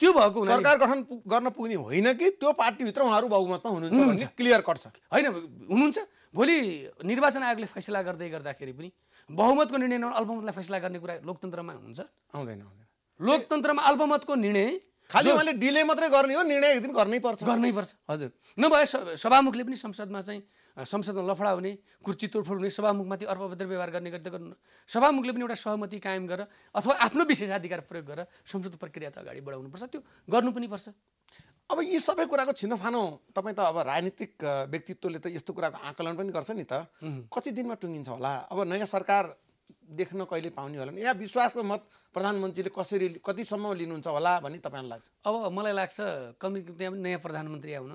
त्यो भएको सरकार गठन गर्न पुग्ने होइन कि त्यो पार्टीभित्र उहाँहरू बहुमतमा हुनुहुन्छ क्लियर कट छ। होइन हुनुहुन्छ। भोलि निर्वाचन आयोगले फैसला गर्दै गर्दाखेरि पनि बहुमतको निर्णय नभएर अल्पमतलाई फैसला गर्ने कुरा लोकतन्त्रमा हुन्छ। आउँदैन आउँदैन। लोकतन्त्रमा अल्पमतको निर्णय खालि उहाँले डिले मात्रै गर्ने हो निर्णय एक दिन गर्नै पर्छ। गर्नै पर्छ। हजुर। नभए सभामुखले पनि संसदमा चाहिँ संसदमा लफडा हुने कुर्ची तोडफोड हुने सभामुखमाथि अर्पभद्र व्यवहार गर्ने गरी त गर्नु। न। सभामुखले पनि एउटा सहमति कायम गरेर अथवा आफ्नो विशेषाधिकार प्रयोग गरेर संसद प्रक्रिया त अगाडि बढाउनुपर्छ त्यो गर्नु पनि पर्छ। अब यी सबै कुराको छिनोफानो तपाईँ त अब राजनीतिक व्यक्तित्वले त यस्तो कुराको आकलन पनि गर्छ नि त। कति दिनमा टुङ्गिन्छ होला? अब नयाँ सरकार देख्न कहिले पाउने होला? या विश्वासको मत प्रधानमन्त्रीले कसरी कतिसम्म लिनुहुन्छ होला भन्ने तपाईँलाई लाग्छ? अब मलाई लाग्छ कमी त्यहाँ पनि नयाँ प्रधानमन्त्री आउन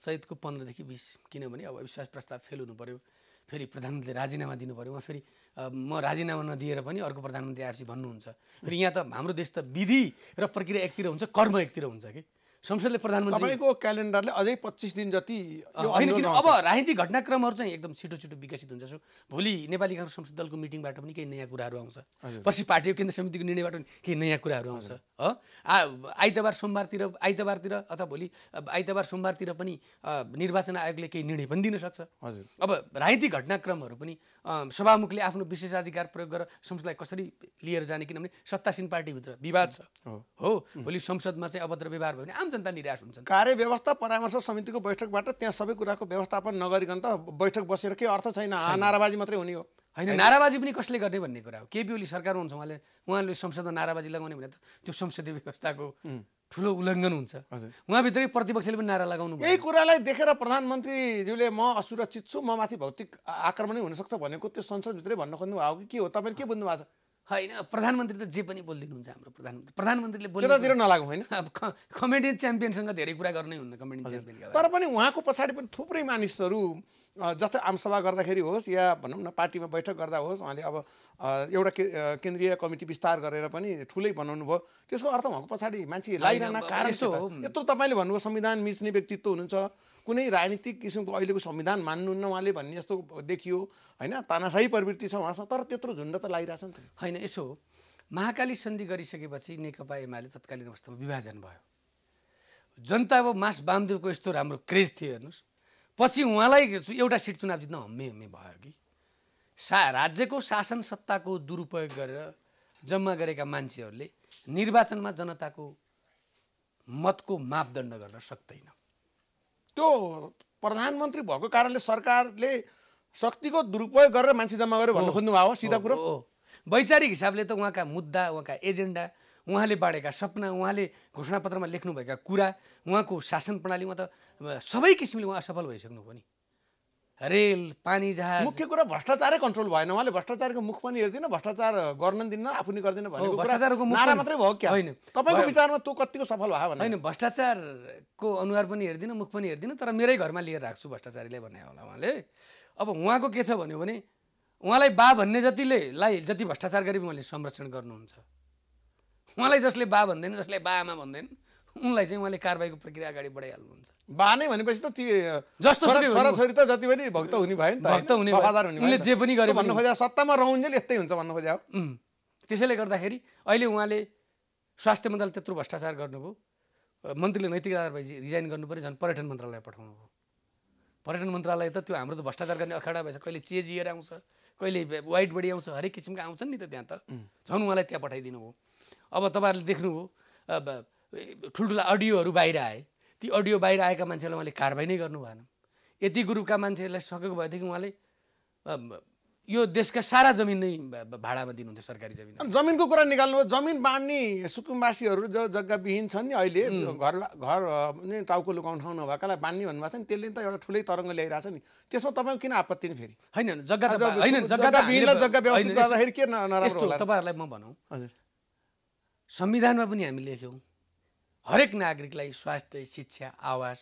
चैतको पन्ध्रदेखि बिस किनभने अब विश्वास प्रस्ताव फेल हुनु पऱ्यो फेरि प्रधानमन्त्रीले राजीनामा दिनु पऱ्यो उहाँ फेरि म राजीनामा नदिएर पनि अर्को प्रधानमन्त्री आएपछि भन्नुहुन्छ। फेरि यहाँ त हाम्रो देश त विधि र प्रक्रिया एकतिर हुन्छ कर्म एकतिर हुन्छ कि? संसदले प्रधानमन्त्री तपाईँको क्यालेन्डरले अझै पच्चिस दिन जति होइन किन अब राजनीतिक घटनाक्रमहरू चाहिँ एकदम छिटो छिटो विकसित हुन्छ। सो भोलि नेपाली काङ्ग्रेस संसद दलको मिटिङबाट पनि केही नयाँ कुराहरू आउँछ। पछि पार्टीको केन्द्र समितिको निर्णयबाट पनि केही नयाँ कुराहरू आउँछ हो? आइतबार सोमबारतिर आइतबारतिर अथवा भोलि आइतबार सोमबारतिर पनि निर्वाचन आयोगले केही निर्णय पनि दिन सक्छ। हजुर। अब राजनीतिक घटनाक्रमहरू पनि सभामुखले आफ्नो विशेषाधिकार प्रयोग गरेर संसदलाई कसरी लिएर जाने किनभने सत्तासीन पार्टीभित्र विवाद छ। हो? भोलि संसदमा चाहिँ अभद्र व्यवहार भयो भने आम जनता निराश हुन्छन्। कार्य व्यवस्था परामर्श समितिको बैठकबाट त्यहाँ सबै कुराको व्यवस्थापन नगरिकन त बैठक बसेर केही अर्थ छैन। नाराबाजी मात्रै हुने हो। होइन नाराबाजी पनि कसले गर्ने भन्ने कुरा हो? केपी ओली सरकार हुन्छ उहाँले उहाँले संसदमा नाराबाजी लगाउने भने त त्यो संसदीय व्यवस्थाको ठुलो उल्लङ्घन हुन्छ। उहाँभित्रै प्रतिपक्षले पनि नारा लगाउनु यही कुरालाई देखेर प्रधानमन्त्रीज्यूले म असुरक्षित छु म माथि भौतिक आक्रमणै हुनसक्छ भनेको त्यो संसदभित्रै भन्न खोज्नु भएको कि के हो? तपाईँले के बुझ्नु भएको छ? होइन प्रधानमन्त्री त जे पनि बोलिदिनुहुन्छ हाम्रो प्रधानमन्त्री। प्रधानमन्त्रीले त्यतातिर नलागौँ होइन? कमेडियन च्याम्पियनसँग धेरै कुरा गर्नै हुन्न कमेडियन च्याम्पियनका तर पनि उहाँको पछाडि पनि थुप्रै मानिसहरू जस्तै आमसभा गर्दाखेरि होस् या भनौँ न पार्टीमा बैठक गर्दा होस् उहाँले अब एउटा के केन्द्रीय कमिटी विस्तार गरेर पनि ठुलै बनाउनु भयो त्यसको अर्थ उहाँको पछाडि मान्छे लागिरहन कारण। यत्रो तपाईँले भन्नुभयो संविधान मिच्ने व्यक्तित्व हुनुहुन्छ। कुनै राजनीतिक किसिमको अहिलेको संविधान मान्नुहुन्न उहाँले भन्ने जस्तो देखियो। होइन तानासाही प्रवृत्ति छ उहाँसँग तर त्यत्रो झुन्ड त लागिरहेछ नि त। होइन यसो हो, महाकाली सन्धि गरिसकेपछि नेकपा एमाले तत्कालीन अवस्थामा विभाजन भयो। जनता अब मास वामदेवको यस्तो राम्रो क्रेज थियो हेर्नुहोस्। पछि उहाँलाई एउटा सिट चुनाव जित्न हम्मे हम्मे भयो कि? सा राज्यको शासन सत्ताको दुरुपयोग गरेर जम्मा गरेका मान्छेहरूले निर्वाचनमा जनताको मतको मापदण्ड गर्न सक्दैन। त्यो प्रधानमन्त्री भएको कारणले सरकारले शक्तिको दुरुपयोग गरेर मान्छे जम्मा गरेर भन्नु खोज्नु हो, सिधा कुरो। हो वैचारिक हिसाबले त उहाँका मुद्दा उहाँका एजेन्डा उहाँले बाँडेका सपना उहाँले घोषणापत्रमा लेख्नुभएका कुरा उहाँको शासन प्रणालीमा त सबै किसिमले उहाँ असफल भइसक्नु भयो नि रेल पानी जहाज। मुख्य कुरा भ्रष्टाचारै कन्ट्रोल भएन। उहाँले भ्रष्टाचारको मुख पनि हेर्दिनँ भ्रष्टाचार गर्न दिन्न आफू नि गर्दिनँ भनेको कुरा भ्रष्टाचारको नारा मात्रै भयो क्या? होइन। तपाईँको। विचारमा त्यो कतिको सफल भयो भने होइन भ्रष्टाचारको अनुहार पनि हेर्दिनँ मुख पनि हेर्दिनँ तर मेरै घरमा लिएर राख्छु भ्रष्टाचारीलाई भन्ने होला उहाँले। अब उहाँको के छ भन्यो भने उहाँलाई बा भन्ने जतिले लाई जति भ्रष्टाचार गरे पनि उहाँले संरक्षण गर्नुहुन्छ। उहाँलाई जसले बा भन्दैन जसले बा आमा भन्दैन उनलाई चाहिँ उहाँले कारवाहीको प्रक्रिया अगाडि बढाइहाल्नुहुन्छ। बा नै भनेपछि त ती जस्तो छोरा सुकै छोरा हुनु। छोरी त जति पनि भक्त हुने भयो नि त भक्त? हुने उनले। जे पनि गरे भन्नु खोजे सत्तामा रहन्जेल यस्तै हुन्छ भन्नु खोजे हो। त्यसैले गर्दाखेरि अहिले उहाँले स्वास्थ्य मन्त्रालय त्यत्रो भ्रष्टाचार गर्नुभयो। मन्त्रीले नैतिक आधार भए रिजाइन गर्नु पऱ्यो झन् पर्यटन मन्त्रालय पठाउनु भयो। पर्यटन मन्त्रालय त त्यो हाम्रो त भ्रष्टाचार गर्ने अखाडा भएछ। कहिले चेजिएर आउँछ कहिले वाइट बडी आउँछ हरेक किसिमका आउँछन् नि त त्यहाँ त। झन् उहाँलाई त्यहाँ पठाइदिनु भयो। अब तपाईँहरूले देख्नुभयो ठुल्ठुला अडियोहरू बाहिर आए। ती अडियो बाहिर आएका मान्छेलाई उहाँले कारवाही नै गर्नु भएन यति ग्रुपका मान्छेहरूलाई सकेको भएदेखि उहाँले यो देशका सारा जमिन नै भाडामा दिनुहुन्थ्यो सरकारी जमिन। जमिनको कुरा निकाल्नु जमिन बाँड्ने सुकुम्बासीहरू जो जग्गाविहीन छन् नि अहिले घर घर नि टाउको लुकाउनु ठाउँ नभएकालाई बाँड्ने भन्नुभएको छ नि त्यसले त एउटा ठुलै तरङ्ग ल्याइरहेछ नि। त्यसमा तपाईँको किन आपत्ति नि फेरि? होइन जग्गा जग्गा जग्गा? तपाईँहरूलाई म भनौँ। हजुर। संविधानमा पनि हामी लेख्यौँ। हरेक नागरिकलाई स्वास्थ्य शिक्षा आवास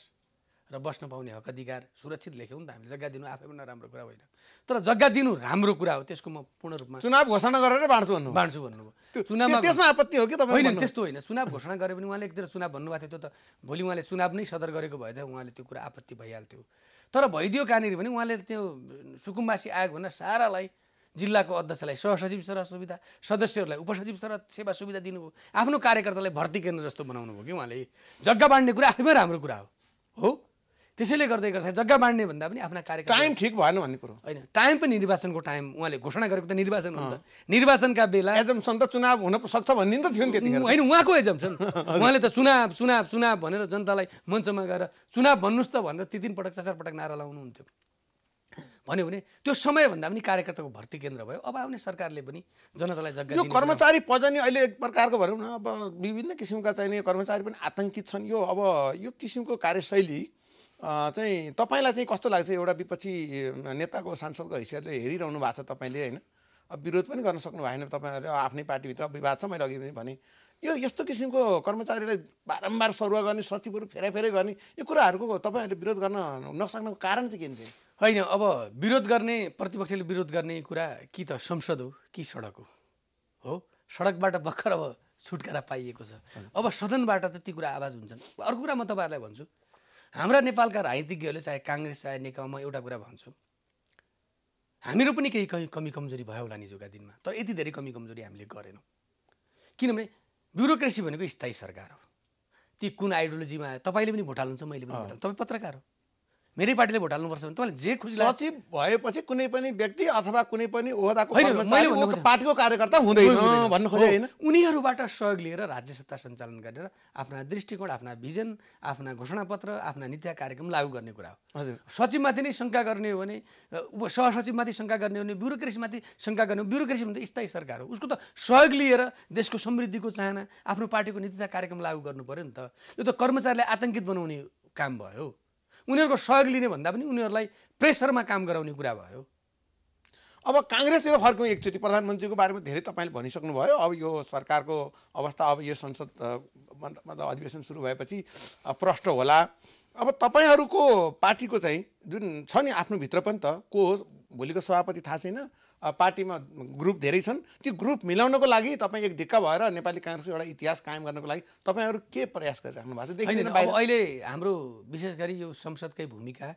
र बस्न पाउने हक अधिकार सुरक्षित लेख्यौँ नि त हामीले। जग्गा दिनु आफैमा नराम्रो कुरा होइन। तर जग्गा दिनु राम्रो कुरा हो त्यसको म पूर्ण रूपमा चुनाव घोषणा गरेरै बाँड्छु भन्नु बाँड्छु भन्नुभयो। चुनावमा त्यो- त्यसमा आपत्ति हो कि तपाईँ होइन त्यस्तो होइन। चुनाव घोषणा गरे पनि उहाँले एकतिर चुनाव भन्नुभएको थियो त्यो त भोलि उहाँले चुनाव नै सदर गरेको भए त उहाँले त्यो कुरा आपत्ति भइहाल्थ्यो। तर भइदियो कहाँनिर भने उहाँले त्यो सुकुम्बासी आयोग भनेर सारालाई जिल्लाको अध्यक्षलाई सहसचिव स्तर सुविधा सदस्यहरूलाई उपसचिव स्तर सेवा सुविधा दिनुभयो। आफ्नो कार्यकर्तालाई भर्ती केन्द्र जस्तो बनाउनु भयो कि उहाँले? जग्गा बाँड्ने कुरा आफैमा राम्रो कुरा हो। हो। त्यसैले गर्दै गर्दा जग्गा बाँड्ने भन्दा पनि आफ्ना कार्यकर्ता टाइम ठिक भएन भन्ने कुरो। होइन टाइम पनि निर्वाचनको टाइम उहाँले घोषणा गरेको त निर्वाचन हो नि त। निर्वाचनका बेला एजम्सन त चुनाव हुन सक्छ भन्ने त थियो नि त्यतिखेर होइन उहाँको एजम्सन उहाँले त चुनाव चुनाव चुनाव भनेर जनतालाई मञ्चमा गएर चुनाव भन्नुहोस् त भनेर ती तिन पटक चार चार पटक नारा लाउनुहुन्थ्यो। भन्यो भने त्यो समयभन्दा पनि कार्यकर्ताको भर्ती केन्द्र भयो। अब आउने सरकारले पनि जनतालाई जग्गा यो कर्मचारी पजनी अहिले एक प्रकारको भनौँ न अब विभिन्न किसिमका चाहिने कर्मचारी पनि आतङ्कित छन्। यो अब यो किसिमको कार्यशैली चाहिँ तपाईँलाई चाहिँ कस्तो लाग्छ? एउटा विपक्षी नेताको सांसदको हैसियतले हेरिरहनु भएको छ तपाईँले होइन? अब विरोध पनि गर्न सक्नु भएन तपाईँहरूले। आफ्नै पार्टीभित्र विवाद छ मैले अघि पनि भने। यो यस्तो किसिमको कर्मचारीलाई बारम्बार सरुवा गर्ने सचिवहरू फेरै फेरै गर्ने यो कुराहरूको तपाईँहरूले विरोध गर्न नसक्नुको कारण चाहिँ के थियो होइन अब विरोध गर्ने प्रतिपक्षले विरोध गर्ने कुरा कि त संसद हो कि सडक हो? हो? सडकबाट भर्खर अब छुटकारा पाइएको छ। अब सदनबाट त ती कुरा आवाज हुन्छन्। अर्को कुरा म तपाईँहरूलाई भन्छु। हाम्रा नेपालका राजनीतिज्ञहरूले चाहे काङ्ग्रेस चाहे नेकपा म एउटा कुरा भन्छु। हामीहरू पनि केही कहीँ कमी कमजोरी भयो होला निजोका दिनमा। तर यति धेरै कमी कमजोरी हामीले गरेनौँ। किनभने ब्युरोक्रेसी भनेको स्थायी सरकार हो। ती कुन आइडियोलोजीमा तपाईँले पनि भोट हाल्नुहुन्छ मैले पनि भोट हाल्छु तपाईँ पत्रकार हो। मेरै पार्टीले भोट हाल्नुपर्छ भने तपाईँले जे खुसी सचिव भएपछि कुनै पनि व्यक्ति अथवा कुनै पनि ओहदाको पार्टीको कार्यकर्ता हुँदैन भन्नु खोजे होइन? उनीहरूबाट सहयोग लिएर राज्य सत्ता सञ्चालन गरेर आफ्ना दृष्टिकोण आफ्ना भिजन आफ्ना घोषणापत्र आफ्ना नीति कार्यक्रम लागू गर्ने कुरा हो। हजुर। सचिवमाथि नै शङ्का गर्ने हो भने उप सहसचिवमाथि शङ्का गर्ने हो भने ब्युरोक्रेसीमाथि शङ्का गर्ने हो ब्युरोक्रेसी भन्दा स्थायी सरकार हो। उसको त सहयोग लिएर देशको समृद्धिको चाहना आफ्नो पार्टीको नीति कार्यक्रम लागू गर्नु पऱ्यो नि त। यो त कर्मचारीलाई आतङ्कित बनाउने काम भयो। उनीहरूको सहयोग लिने भन्दा पनि उनीहरूलाई प्रेसरमा काम गराउने कुरा भयो। अब काङ्ग्रेसतिर फर्क्यौँ एकचोटि प्रधानमन्त्रीको बारेमा धेरै तपाईँले भनिसक्नुभयो। अब यो सरकारको अवस्था अब यो संसद मतलब अधिवेशन सुरु भएपछि प्रष्ट होला। अब तपाईँहरूको पार्टीको चाहिँ जुन छ नि आफ्नो भित्र पनि त को हो? भोलिको सभापति थाहा छैन। पार्टीमा ग्रुप धेरै छन्। त्यो ग्रुप मिलाउनको लागि तपाईँ एक ढिक्का भएर नेपाली काङ्ग्रेसको एउटा इतिहास कायम गर्नको लागि तपाईँहरू के प्रयास गरिराख्नु भएको छ? देखिँदैन अहिले हाम्रो विशेष गरी यो संसदकै भूमिका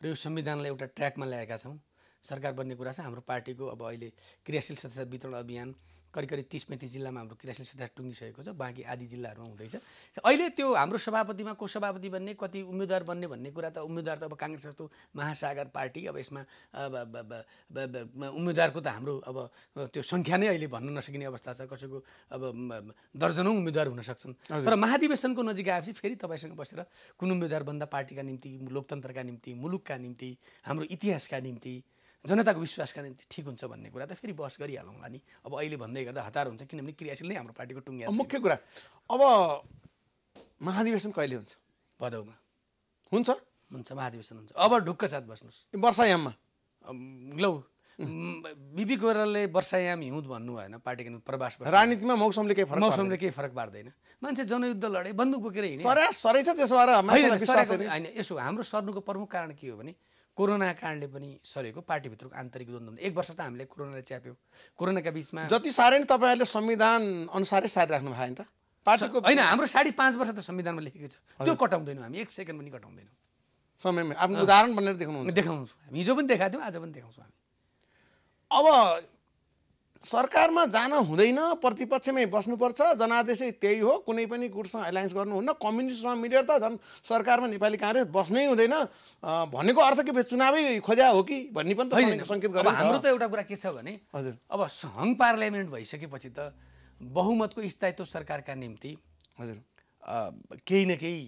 र यो संविधानलाई एउटा ट्र्याकमा ल्याएका छौँ। सरकार बन्ने कुरा छ हाम्रो पार्टीको अब अहिले क्रियाशील सदस्य वितरण अभियान करिब करिब तिस पैँतिस जिल्लामा हाम्रो क्रियाशील सदस्य टुङ्गिसकेको छ बाँकी आदि जिल्लाहरूमा हुँदैछ। अहिले त्यो हाम्रो सभापतिमा को सभापति बन्ने कति उम्मेद्वार बन्ने भन्ने कुरा त उम्मेद्वार त अब काङ्ग्रेस जस्तो महासागर पार्टी अब यसमा उम्मेद्वारको त हाम्रो अब त्यो सङ्ख्या नै अहिले भन्न नसकिने अवस्था छ कसैको अब दर्जनौँ उम्मेद्वार हुन सक्छन्। तर महाधिवेशनको नजिक आएपछि फेरि तपाईँसँग बसेर कुन उम्मेद्वार बन्दा पार्टीका निम्ति लोकतन्त्रका निम्ति मुलुकका निम्ति हाम्रो इतिहासका निम्ति जनताको विश्वासका निम्ति ठिक हुन्छ भन्ने कुरा त फेरि बहस गरिहालौँला नि। अब अहिले भन्दै गर्दा हतार हुन्छ किनभने क्रियाशील नै हाम्रो पार्टीको टुङ्गिया मुख्य कुरा अब महाधिवेशन कहिले हुन्छ? भदौमा। हुन्छ? हुन्छ महाधिवेशन हुन्छ। अब ढुक्क साथ बस्नुहोस्। वर्षायाममा। लौ बिपी कोइरालाले वर्षायाम हिउँद भन्नु भएन पार्टीको निम्ति प्रवास राजनीतिमा मौसमले केही फरक मौसमले केही फरक पार्दैन। मान्छे जनयुद्ध लडे बन्दुक बोकेर हिँडे सरै छ त्यसो भएर। होइन यसो हाम्रो सर्नुको प्रमुख कारण के हो भने कोरोना कारणले पनि सरेको पार्टीभित्रको आन्तरिक द्वन्द्व एक वर्ष त हामीले कोरोनाले च्याप्यो। कोरोनाका बिचमा जति साह्रै नै तपाईँहरूले संविधान अनुसारै सारी राख्नु भयो नि त। पार्टीको होइन हाम्रो साढे पाँच वर्ष त संविधानमा लेखेको छ। त्यो कटाउँदैनौँ हामी एक सेकेन्ड पनि कटाउँदैनौँ। समयमा आफ्नो उदाहरण बनेर देखाउनुहुन्छ। देखाउँछौँ हामी हिजो पनि देखाएको थियौँ आज पनि देखाउँछौँ हामी। अब सरकारमा जान हुँदैन प्रतिपक्षमै बस्नुपर्छ जनादेशै त्यही हो कुनै पनि गुटसँग एलायन्स गर्नुहुन्न कम्युनिस्टसँग मिलेर त झन् सरकारमा नेपाली काङ्ग्रेस बस्नै हुँदैन। भनेको अर्थ के चुनावै खोज्या हो कि? भन्ने पनि त सङ्केत- गर्यो हाम्रो त। एउटा कुरा के छ भने हजुर। अब सङ्घ पार्लियामेन्ट भइसकेपछि त बहुमतको स्थायित्व सरकारका निम्ति हजुर। केही न केही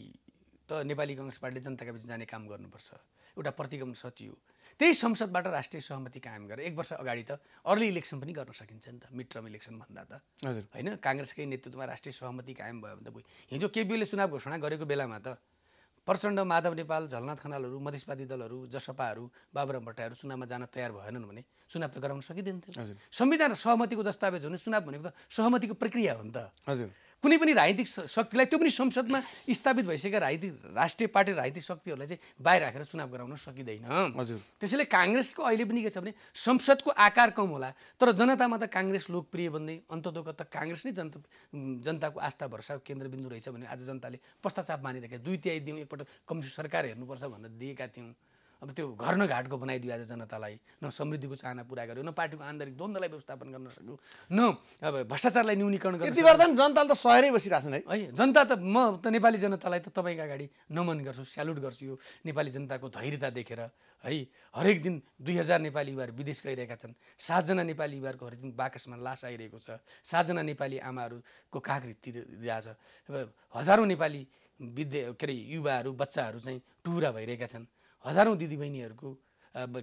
त नेपाली कङ्ग्रेस पार्टीले जनताका बिच जाने काम गर्नुपर्छ। एउटा प्रतिगमन सत्य हो त्यही संसदबाट राष्ट्रिय सहमति कायम गरेर एक वर्ष अगाडि त अर्ली इलेक्सन पनि गर्न सकिन्छ नि त मिड टर्म इलेक्सन भन्दा त। हजुर। होइन काङ्ग्रेसकै नेतृत्वमा राष्ट्रिय सहमति कायम भयो भने त हिजो केपिओले चुनाव घोषणा गरेको बेलामा त प्रचण्ड माधव नेपाल झलनाथ खनालहरू मधेसवादी दलहरू जसपाहरू बाबुराम भट्टाहरू चुनावमा जान तयार भएनन् भने चुनाव त गराउन सकिँदैन थियो। संविधान सहमतिको दस्तावेज हो भने चुनाव भनेको त सहमतिको प्रक्रिया हो नि त। हजुर। कुनै पनि राजनीतिक शक्तिलाई त्यो पनि संसदमा स्थापित भइसकेका राजनीतिक राष्ट्रिय पार्टी राजनीतिक शक्तिहरूलाई चाहिँ बाहिर राखेर चुनाव गराउन सकिँदैन हजुर। त्यसैले काङ्ग्रेसको अहिले पनि के छ भने संसदको आकार कम होला तर जनतामा त काङ्ग्रेस लोकप्रिय बन्दै अन्ततोगत त काङ्ग्रेस नै जनता जनताको आस्था भरोसाको केन्द्रबिन्दु रहेछ भने आज जनताले पश्चाताप मानिरहेका दुई तिहाई दिउँ एकपल्ट कम्युनिस्ट सरकार हेर्नुपर्छ भनेर दिएका थियौँ अब त्यो घर न घाटको बनाइदियो आज जनतालाई। न समृद्धिको चाहना पुरा गर्यो न पार्टीको आन्तरिक द्वन्द्वलाई व्यवस्थापन गर्न सक्यो न अब भ्रष्टाचारलाई न्यूनीकरण गर्दा जनताले त सहेरै बसिरहेछन् है। है जनता त म त नेपाली जनतालाई त तपाईँको अगाडि नमन गर्छु स्यालुट गर्छु यो नेपाली जनताको धैर्यता देखेर है हरेक दिन दुई हजार नेपाली युवाहरू विदेश गइरहेका छन् सातजना नेपाली युवाहरूको हरेक दिन बाकसमा लास आइरहेको छ सातजना नेपाली आमाहरूको काग तिरिरहेछ हजारौँ नेपाली विद्या के अरे युवाहरू बच्चाहरू चाहिँ टुरा भइरहेका छन्। हजारौँ दिदीबहिनीहरूको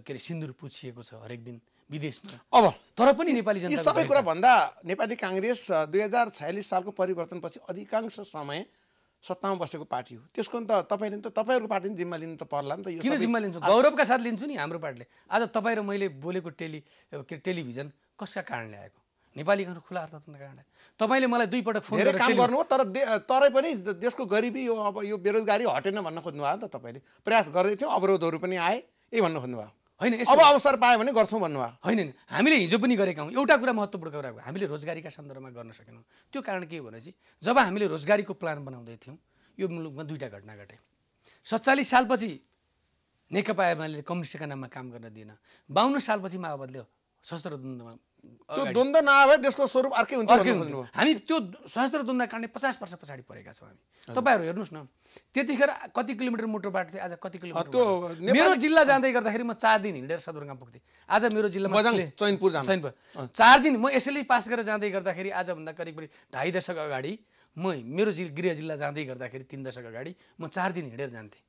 के अरे सिन्दुर पुछिएको छ हरेक दिन विदेशमा। अब तर पनि नेपाली जनता सबै कुरा भन्दा नेपाली काङ्ग्रेस दुई हजार छयालिस सालको परिवर्तनपछि अधिकांश समय सत्तामा बसेको पार्टी हो। त्यसको नि त तपाईँले नि त तपाईँहरूको पार्टी नि जिम्मा लिनु त पर्ला नि त यो किन जिम्मा लिन्छु? गौरवका साथ लिन्छु नि हाम्रो पार्टीले। आज तपाईँ र मैले बोलेको टेली टेलिभिजन कसका कारणले आएको? नेपालीहरू खुला अर्थतन्त्रका कारणले। तपाईँले मलाई दुईपटक फोन धेरै गरेर काम गर्नु हो तर तरै पनि देशको गरिबी यो अब यो बेरोजगारी हटेन भन्न खोज्नु भयो नि त तपाईँले। प्रयास गर्दै थियो अवरोधहरू पनि आए यही भन्न खोज्नु भयो। होइन अब अवसर पायो भने गर्छौँ भन्नुभयो होइन नि हामीले हिजो पनि गरेका हौँ। एउटा कुरा महत्त्वपूर्ण कुरा हो हामीले रोजगारीका सन्दर्भमा गर्न सकेनौँ। त्यो कारण के हो भनेपछि जब हामीले रोजगारीको प्लान बनाउँदै थियौँ यो मुलुकमा दुईवटा घटना घटे। सत्तालिस सालपछि नेकपा एमाले कम्युनिस्टका नाममा काम गर्न दिएन। बाहन्न सालपछि माओवादीले सशस्त्र द्वन्द्वमा त्यो द्वन्द्व नआए देशको स्वरूप अर्कै हुन्छ हामी त्यो सशस्त्र द्वन्द्व कारणले पचास वर्ष पछाडि परेका छौँ हामी। तपाईँहरू हेर्नुहोस् न त्यतिखेर कति किलोमिटर मोटर बाटो थियो आज कति किलोमिटर मेरो जिल्ला जाँदै गर्दाखेरि म चार दिन हिँडेर सदरमुकाम पुग्थेँ। आज मेरो जिल्लामा चैनपुर। चैनपुर। चार दिन म एसएलई पास गरेर जाँदै गर्दाखेरि आजभन्दा करिब करिब ढाई दशक अगाडि म मेरो जि गृह जिल्ला जाँदै गर्दाखेरि तिन दशक अगाडि म चार दिन हिँडेर जान्थेँ।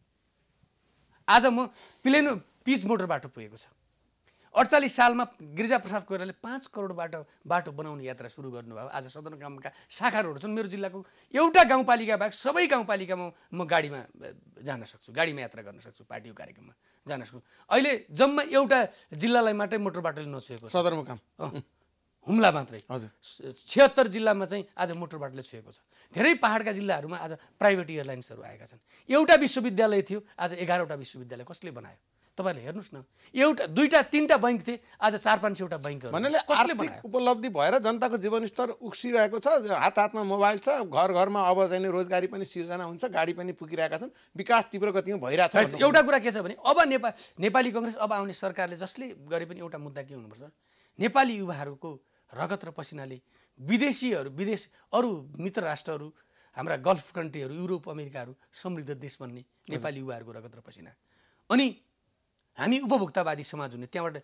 आज म प्लेन पिच मोटर बाटो पुगेको छ। अडचालिस सालमा गिरिजाप्रसाद कोइरालाले पाँच करोड बाटो बाटो बनाउने यात्रा सुरु गर्नुभयो। आज सदरमुकामका शाखा रोड छन्। मेरो जिल्लाको एउटा गाउँपालिका बाहेक सबै गाउँपालिकामा म गाडीमा जान सक्छु। गाडीमा यात्रा गर्न सक्छु पार्टीको कार्यक्रममा जान सक्छु। अहिले जम्मा एउटा जिल्लालाई मात्रै मोटर बाटोले नछुएको छ। सदरमुकाम हुम्ला मात्रै। हजुर। छिहत्तर जिल्लामा चाहिँ आज मोटर बाटोले छुएको छ। धेरै पहाडका जिल्लाहरूमा आज प्राइभेट एयरलाइन्सहरू आएका छन्। एउटा विश्वविद्यालय थियो आज एघारवटा विश्वविद्यालय कसले बनायो? तपाईँहरूले हेर्नुहोस् न एउटा दुईवटा तिनवटा बैङ्क थिए आज चार पाँच सयवटा बैङ्कहरू। भन्नाले आर्थिक उपलब्धि भएर जनताको जीवनस्तर उक्सिरहेको छ हात हातमा मोबाइल छ घर घरमा अब चाहिँ रोजगारी पनि सिर्जना हुन्छ गाडी पनि पुगिरहेका छन् विकास तीव्र गतिमा सायद भन्नु एउटा कुरा के छ भने अब नेपाल नेपाली कङ्ग्रेस अब आउने सरकारले जसले गरे पनि एउटा मुद्दा के हुनुपर्छ? नेपाली युवाहरूको रगत र पसिनाले विदेशीहरू विदेश अरू मित्र राष्ट्रहरू हाम्रा गल्फ कन्ट्रीहरू युरोप अमेरिकाहरू समृद्ध देश बन्ने नेपाली युवाहरूको रगत र पसिना। अनि हामी उपभोक्तावादी समाज हुने त्यहाँबाट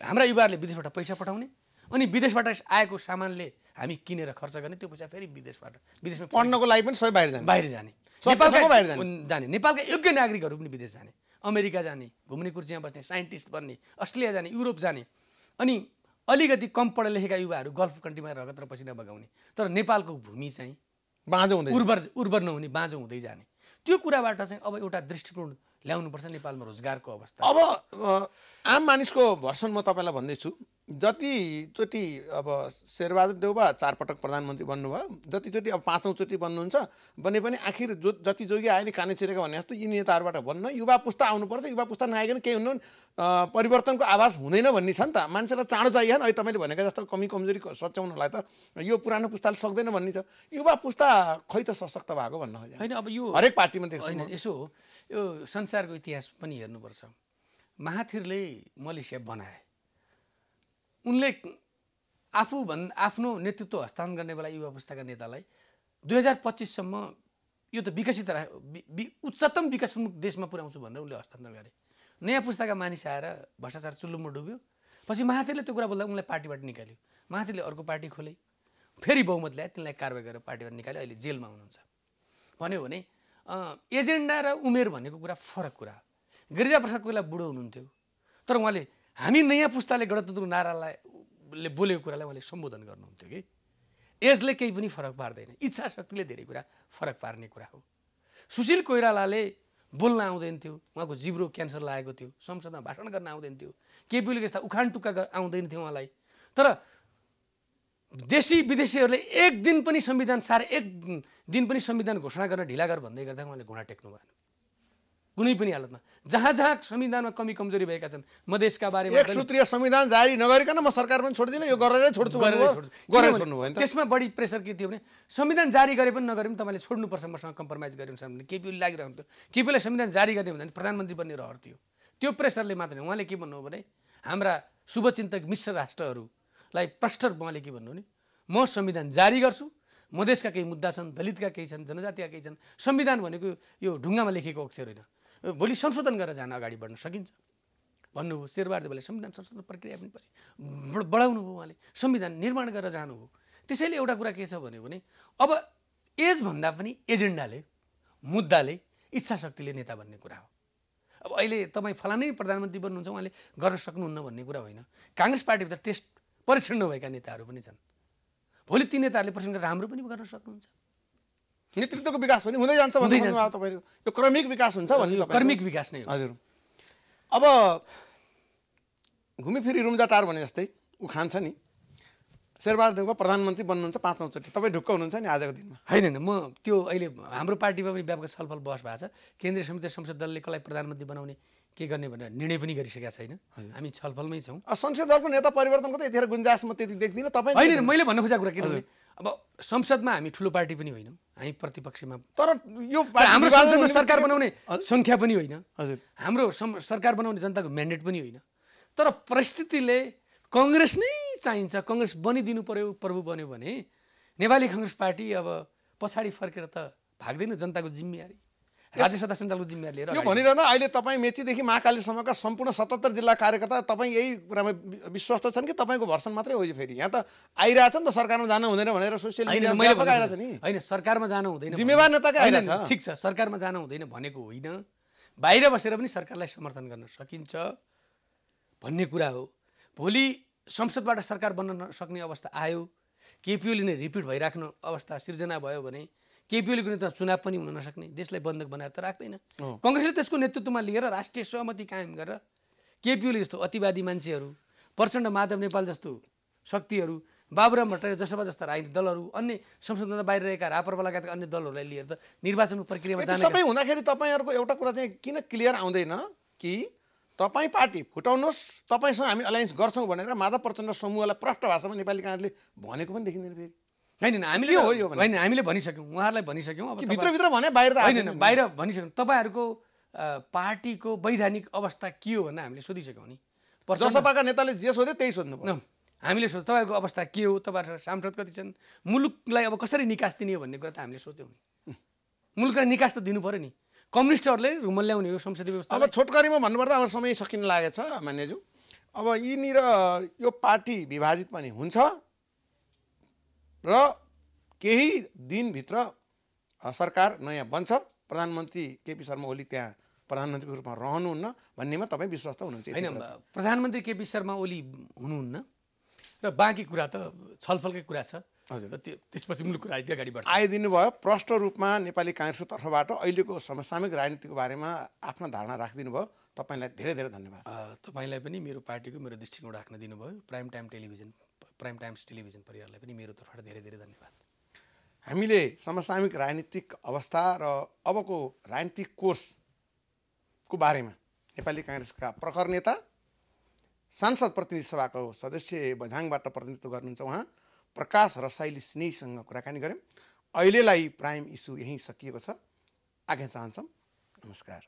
हाम्रा युवाहरूले विदेशबाट पैसा पठाउने अनि विदेशबाट आएको सामानले हामी किनेर खर्च गर्ने त्यो पैसा फेरि विदेशबाट विदेशमा पढ्नको लागि पनि सबै बाहिर जाने। बाहिर जाने। जाने। नेपालका योग्य नागरिकहरू पनि विदेश जाने। अमेरिका जाने घुम्ने कुर्सीमा बस्ने साइन्टिस्ट बन्ने अस्ट्रेलिया जाने युरोप जाने। अनि अलिकति कम पढे लेखेका युवाहरू गल्फ कन्ट्रीमा रगत र पसिना बगाउने। तर नेपालको भूमि चाहिँ बाँझो हुँदै उर्वर उर्वर नहुने बाँझो हुँदै जाने। त्यो कुराबाट चाहिँ अब एउटा दृष्टिकोण ल्याउनुपर्छ नेपालमा रोजगारको अवस्था। अब आम मानिसको भर्सन म तपाईँलाई भन्दैछु जतिचोटि अब शेरबहादुर देउबा चारपटक प्रधानमन्त्री बन्नुभयो जतिचोटि अब पाँचौँचोटि बन्नुहुन्छ भने पनि आखिर जो जति जोगी आयो नि काने चिरेको भने जस्तो यी नेताहरूबाट भन्न युवा पुस्ता आउनुपर्छ युवा पुस्ता नआइकन केही हुनु परिवर्तनको आवाज हुँदैन भन्ने छ नि त। मान्छेलाई चाँडो चाहियो नि अहिले तपाईँले भनेको जस्तो कमी कमजोरी सच्याउनलाई त। यो पुरानो पुस्ताले सक्दैन भन्ने छ। युवा पुस्ता खै त सशक्त भएको भन्न खोजेँ? होइन अब यो हरेक पार्टीमा देख्छु। यसो हो। यो संसारको इतिहास पनि हेर्नुपर्छ। महाथिरले मलेसिया बनाए। उनले आफू भन् आफ्नो नेतृत्व हस्तान्तरण गर्ने बेला युवा पुस्ताका नेतालाई दुई हजार पच्चिससम्म यो त विकसित रा वि- वि- उच्चतम विकासोन्मुख देशमा पुर्याउँछु भनेर उनले हस्तान्तरण गरे। नयाँ पुस्ताका मानिस आएर भ्रष्टाचार चुल्लुमा डुब्यो। पछि महाथिरले त्यो कुरा बोल्दा उनलाई पार्टीबाट निकाल्यो। महाथिरले अर्को पार्टी खोले। फेरि बहुमत ल्याए तिनलाई कारवाही गरेर पार्टीबाट निकाल्यो। अहिले जेलमा हुनुहुन्छ। भन्यो भने एजेन्डा र उमेर भनेको कुरा फरक कुरा हो। गिरिजाप्रसाद कोइला बुढो हुनुहुन्थ्यो। तर उहाँले हामी नयाँ पुस्ताले गणतन्त्रको नारालाई ले बोलेको कुरालाई उहाँले सम्बोधन गर्नुहुन्थ्यो कि? एजले केही पनि फरक पार्दैन। इच्छा शक्तिले धेरै कुरा फरक पार्ने कुरा हो। सुशील कोइरालाले बोल्न आउँदैन थियो। उहाँको जिब्रो क्यान्सर लागेको थियो। संसदमा भाषण गर्न आउँदैन थियो। केपी ओलीको यस्ता उखान टुक्का आउँदैन थियो उहाँलाई। तर देशी विदेशीहरूले एक दिन पनि संविधान सार एक दिन पनि संविधान घोषणा गर्न ढिला गर भन्दै गर्दा उहाँले घुँडा टेक्नु भएन कुनै पनि हालतमा। जहाँ जहाँ संविधानमा कमी कमजोरी भएका छन् मधेसका बारेमा सूत्रीय संविधान जारी नगरिकन म सरकार पनि छोड्दिनँ यो गरेरै छोड्छु गरेरै भन्नुभयो। छोड्छु। त्यसमा बढी प्रेसर के थियो भने संविधान जारी गरे पनि नगरे पनि तपाईँले छोड्नुपर्छ मसँग कम्प्रोमाइज गरे भने केपी ओली लागिरहन्थ्यो। केपीलाई संविधान जारी गर्ने भन्दा प्रधानमन्त्री बन्ने रहर थियो। त्यो प्रेसरले मात्र। उहाँले के भन्नु भने हाम्रा शुभचिन्तक मिश्र राष्ट्रहरूलाई प्रष्ट उहाँले के भन्नु भने म संविधान जारी गर्छु। मधेसका केही मुद्दा छन् दलितका केही छन् जनजातिका केही छन्। संविधान भनेको यो ढुङ्गामा लेखेको अक्षर होइन। भोलि संशोधन गरेर जान अगाडि बढ्न सकिन्छ। भन्नुभयो शेरबहादुरले संविधान संशोधन प्रक्रिया पनि पछि बढ- बढाउनु भयो उहाँले। संविधान निर्माण गरेर जानुभयो त्यसैले एउटा कुरा के छ भन्यो भने अब एजभन्दा पनि एजेन्डाले मुद्दाले इच्छा शक्तिले नेता भन्ने कुरा हो। अब अहिले तपाईँ फलानै प्रधानमन्त्री बन्नुहुन्छ उहाँले गर्न सक्नुहुन्न भन्ने कुरा होइन। काङ्ग्रेस पार्टीभित्र टेस्ट परीक्षण नभएका नेताहरू पनि छन्। भोलि ती नेताहरूले परीक्षण गरेर राम्रो पनि गर्न सक्नुहुन्छ। नेतृत्वको विकास पनि हुँदै जान्छ भन्नुभयो तपाईँको यो क्रमिक विकास हुन्छ भन्ने कर्मिक विकास नै हजुर। अब घुमिफिरी रुम्जाटार भने जस्तै उखान छ नि। शेरबहादुर देउवा प्रधानमन्त्री बन्नुहुन्छ पाँचौँचोटि। तपाईँ ढुक्क हुनुहुन्छ नि आजको दिनमा। होइन होइन। म त्यो अहिले हाम्रो पार्टीमा पनि व्यापक छलफल बहस भएको छ। केन्द्रीय समिति संसद दलले कसलाई प्रधानमन्त्री बनाउने के गर्ने भनेर निर्णय पनि गरिसकेका छैन। हामी छलफलमै छौँ। अब संसदीय दलको नेता परिवर्तनको त यतिखेर गुन्जास म त्यति देख्दिनँ तपाईँ होइन मैले भन्न खोजेको कुरा किनभने अब संसदमा हामी ठुलो पार्टी पनि होइनौँ हामी प्रतिपक्षमा। तर यो हाम्रो संसदमा सरकार बनाउने सङ्ख्या पनि होइन। हजुर। हाम्रो सरकार बनाउने जनताको म्यान्डेट पनि होइन। तर परिस्थितिले कङ्ग्रेस नै चाहिन्छ कङ्ग्रेस बनिदिनु पर्यो प्रभु बन्यो भने नेपाली कङ्ग्रेस पार्टी अब पछाडि फर्केर त भाग्दैन जनताको जिम्मेवारी। राज्य सत्ता सञ्चालको जिम्मेवारी लिएर यो भनिरहन अहिले तपाईँ मेचीदेखि महाकालीसम्मका सम्पूर्ण सतहत्तर जिल्ला कार्यकर्ता तपाईँ यही कुरामा विश्वस्त छन् कि तपाईँको भर्सन मात्रै हो यो फेरि? यहाँ त आइरहेछ नि त सरकारमा जानु हुँदैन भनेर सोसियल मिडियामा आइरहेछ नि। होइन सरकारमा जानु हुँदैन जिम्मेवार नेताकै आइरहेछ। ठिक छ सरकारमा जानु हुँदैन भनेको होइन। बाहिर बसेर पनि सरकारलाई समर्थन गर्न सकिन्छ भन्ने कुरा हो। भोलि संसदबाट सरकार बन्न नसक्ने अवस्था आयो। केपिओले नै रिपिट भइराख्नु अवस्था सिर्जना भयो भने केपिओलीको नेता चुनाव पनि हुन नसक्ने देशलाई बन्धक बनाएर त राख्दैन। कङ्ग्रेसले त्यसको नेतृत्वमा लिएर राष्ट्रिय सहमति कायम गरेर केपिओली जस्तो अतिवादी मान्छेहरू प्रचण्ड माधव नेपाल जस्तो शक्तिहरू बाबुराम भट्टराई जसपा जस्ता राजनीतिक दलहरू अन्य संसदमा बाहिर रहेका रापरवा लगायतका अन्य दलहरूलाई लिएर त निर्वाचनको प्रक्रियामा जाने सबै हुँदाखेरि तपाईँहरूको एउटा कुरा चाहिँ किन क्लियर आउँदैन कि तपाईँ पार्टी फुटाउनुहोस् तपाईँसँग हामी अलायन्स गर्छौँ भनेर माधव प्रचण्ड समूहलाई प्रष्ट भाषामा नेपाली काङ्ग्रेसले भनेको पनि देखिँदैन फेरि। होइन हामीले हो यो? होइन हामीले भनिसक्यौँ उहाँहरूलाई भनिसक्यौँ अब भित्रभित्र भने बाहिर त होइन बाहिर भनिसक्यौँ। तपाईँहरूको पार्टीको वैधानिक अवस्था के हो भनेर हामीले सोधिसक्यौँ नि। जसपाका नेताले जे सोध्यो त्यही सोध्नु हामीले सोध्यो तपाईँहरूको अवस्था के हो? तपाईँहरू सांसद कति छन्? मुलुकलाई अब कसरी निकास दिने हो भन्ने कुरा त हामीले सोध्यौँ नि। मुलुकलाई निकास त दिनु पऱ्यो नि। कम्युनिस्टहरूले रुमल्ल्याउने हो संसदीय व्यवस्था अब छोटकरीमा भन्नुपर्दा अब समय सकिन लागेछ मान्यज्यू। अब यिनीर यो पार्टी विभाजित पनि हुन्छ। र केही दिनभित्र सरकार नयाँ बन्छ। प्रधानमन्त्री केपी शर्मा ओली त्यहाँ प्रधानमन्त्रीको रूपमा रहनुहुन्न भन्नेमा तपाईँ विश्वस्त हुनुहुन्छ होइन कुरा। प्रधानमन्त्री केपी शर्मा ओली हुनुहुन्न र बाँकी कुरा त छलफलकै कुरा छ। हजुर। त्यो त्यसपछि मुलुकको राजनीति अगाडि बढ्छ। आइदिनु भयो प्रष्ट रूपमा नेपाली काङ्ग्रेसको तर्फबाट अहिलेको समसामयिक राजनीतिको बारेमा आफ्ना धारणा राखिदिनु भयो तपाईँलाई धेरै धेरै धन्यवाद। तपाईँलाई पनि मेरो पार्टीको मेरो दृष्टिकोण राख्न दिनुभयो। Prime time television. Prime times television परिवारलाई पनि मेरो तर्फबाट धेरै धेरै धन्यवाद। हामीले समसामयिक राजनीतिक अवस्था र अबको राजनीतिक कोर्सको बारेमा नेपाली काङ्ग्रेसका प्रखर नेता सांसद प्रतिनिधि सभाको सदस्य बझाङबाट प्रतिनिधित्व गर्नुहुन्छ उहाँ प्रकाश रसाइली स्नेहीसँग कुराकानी गऱ्यौँ। अहिलेलाई प्राइम इस्यु यहीँ सकिएको छ। आज्ञा चाहन्छौँ। नमस्कार।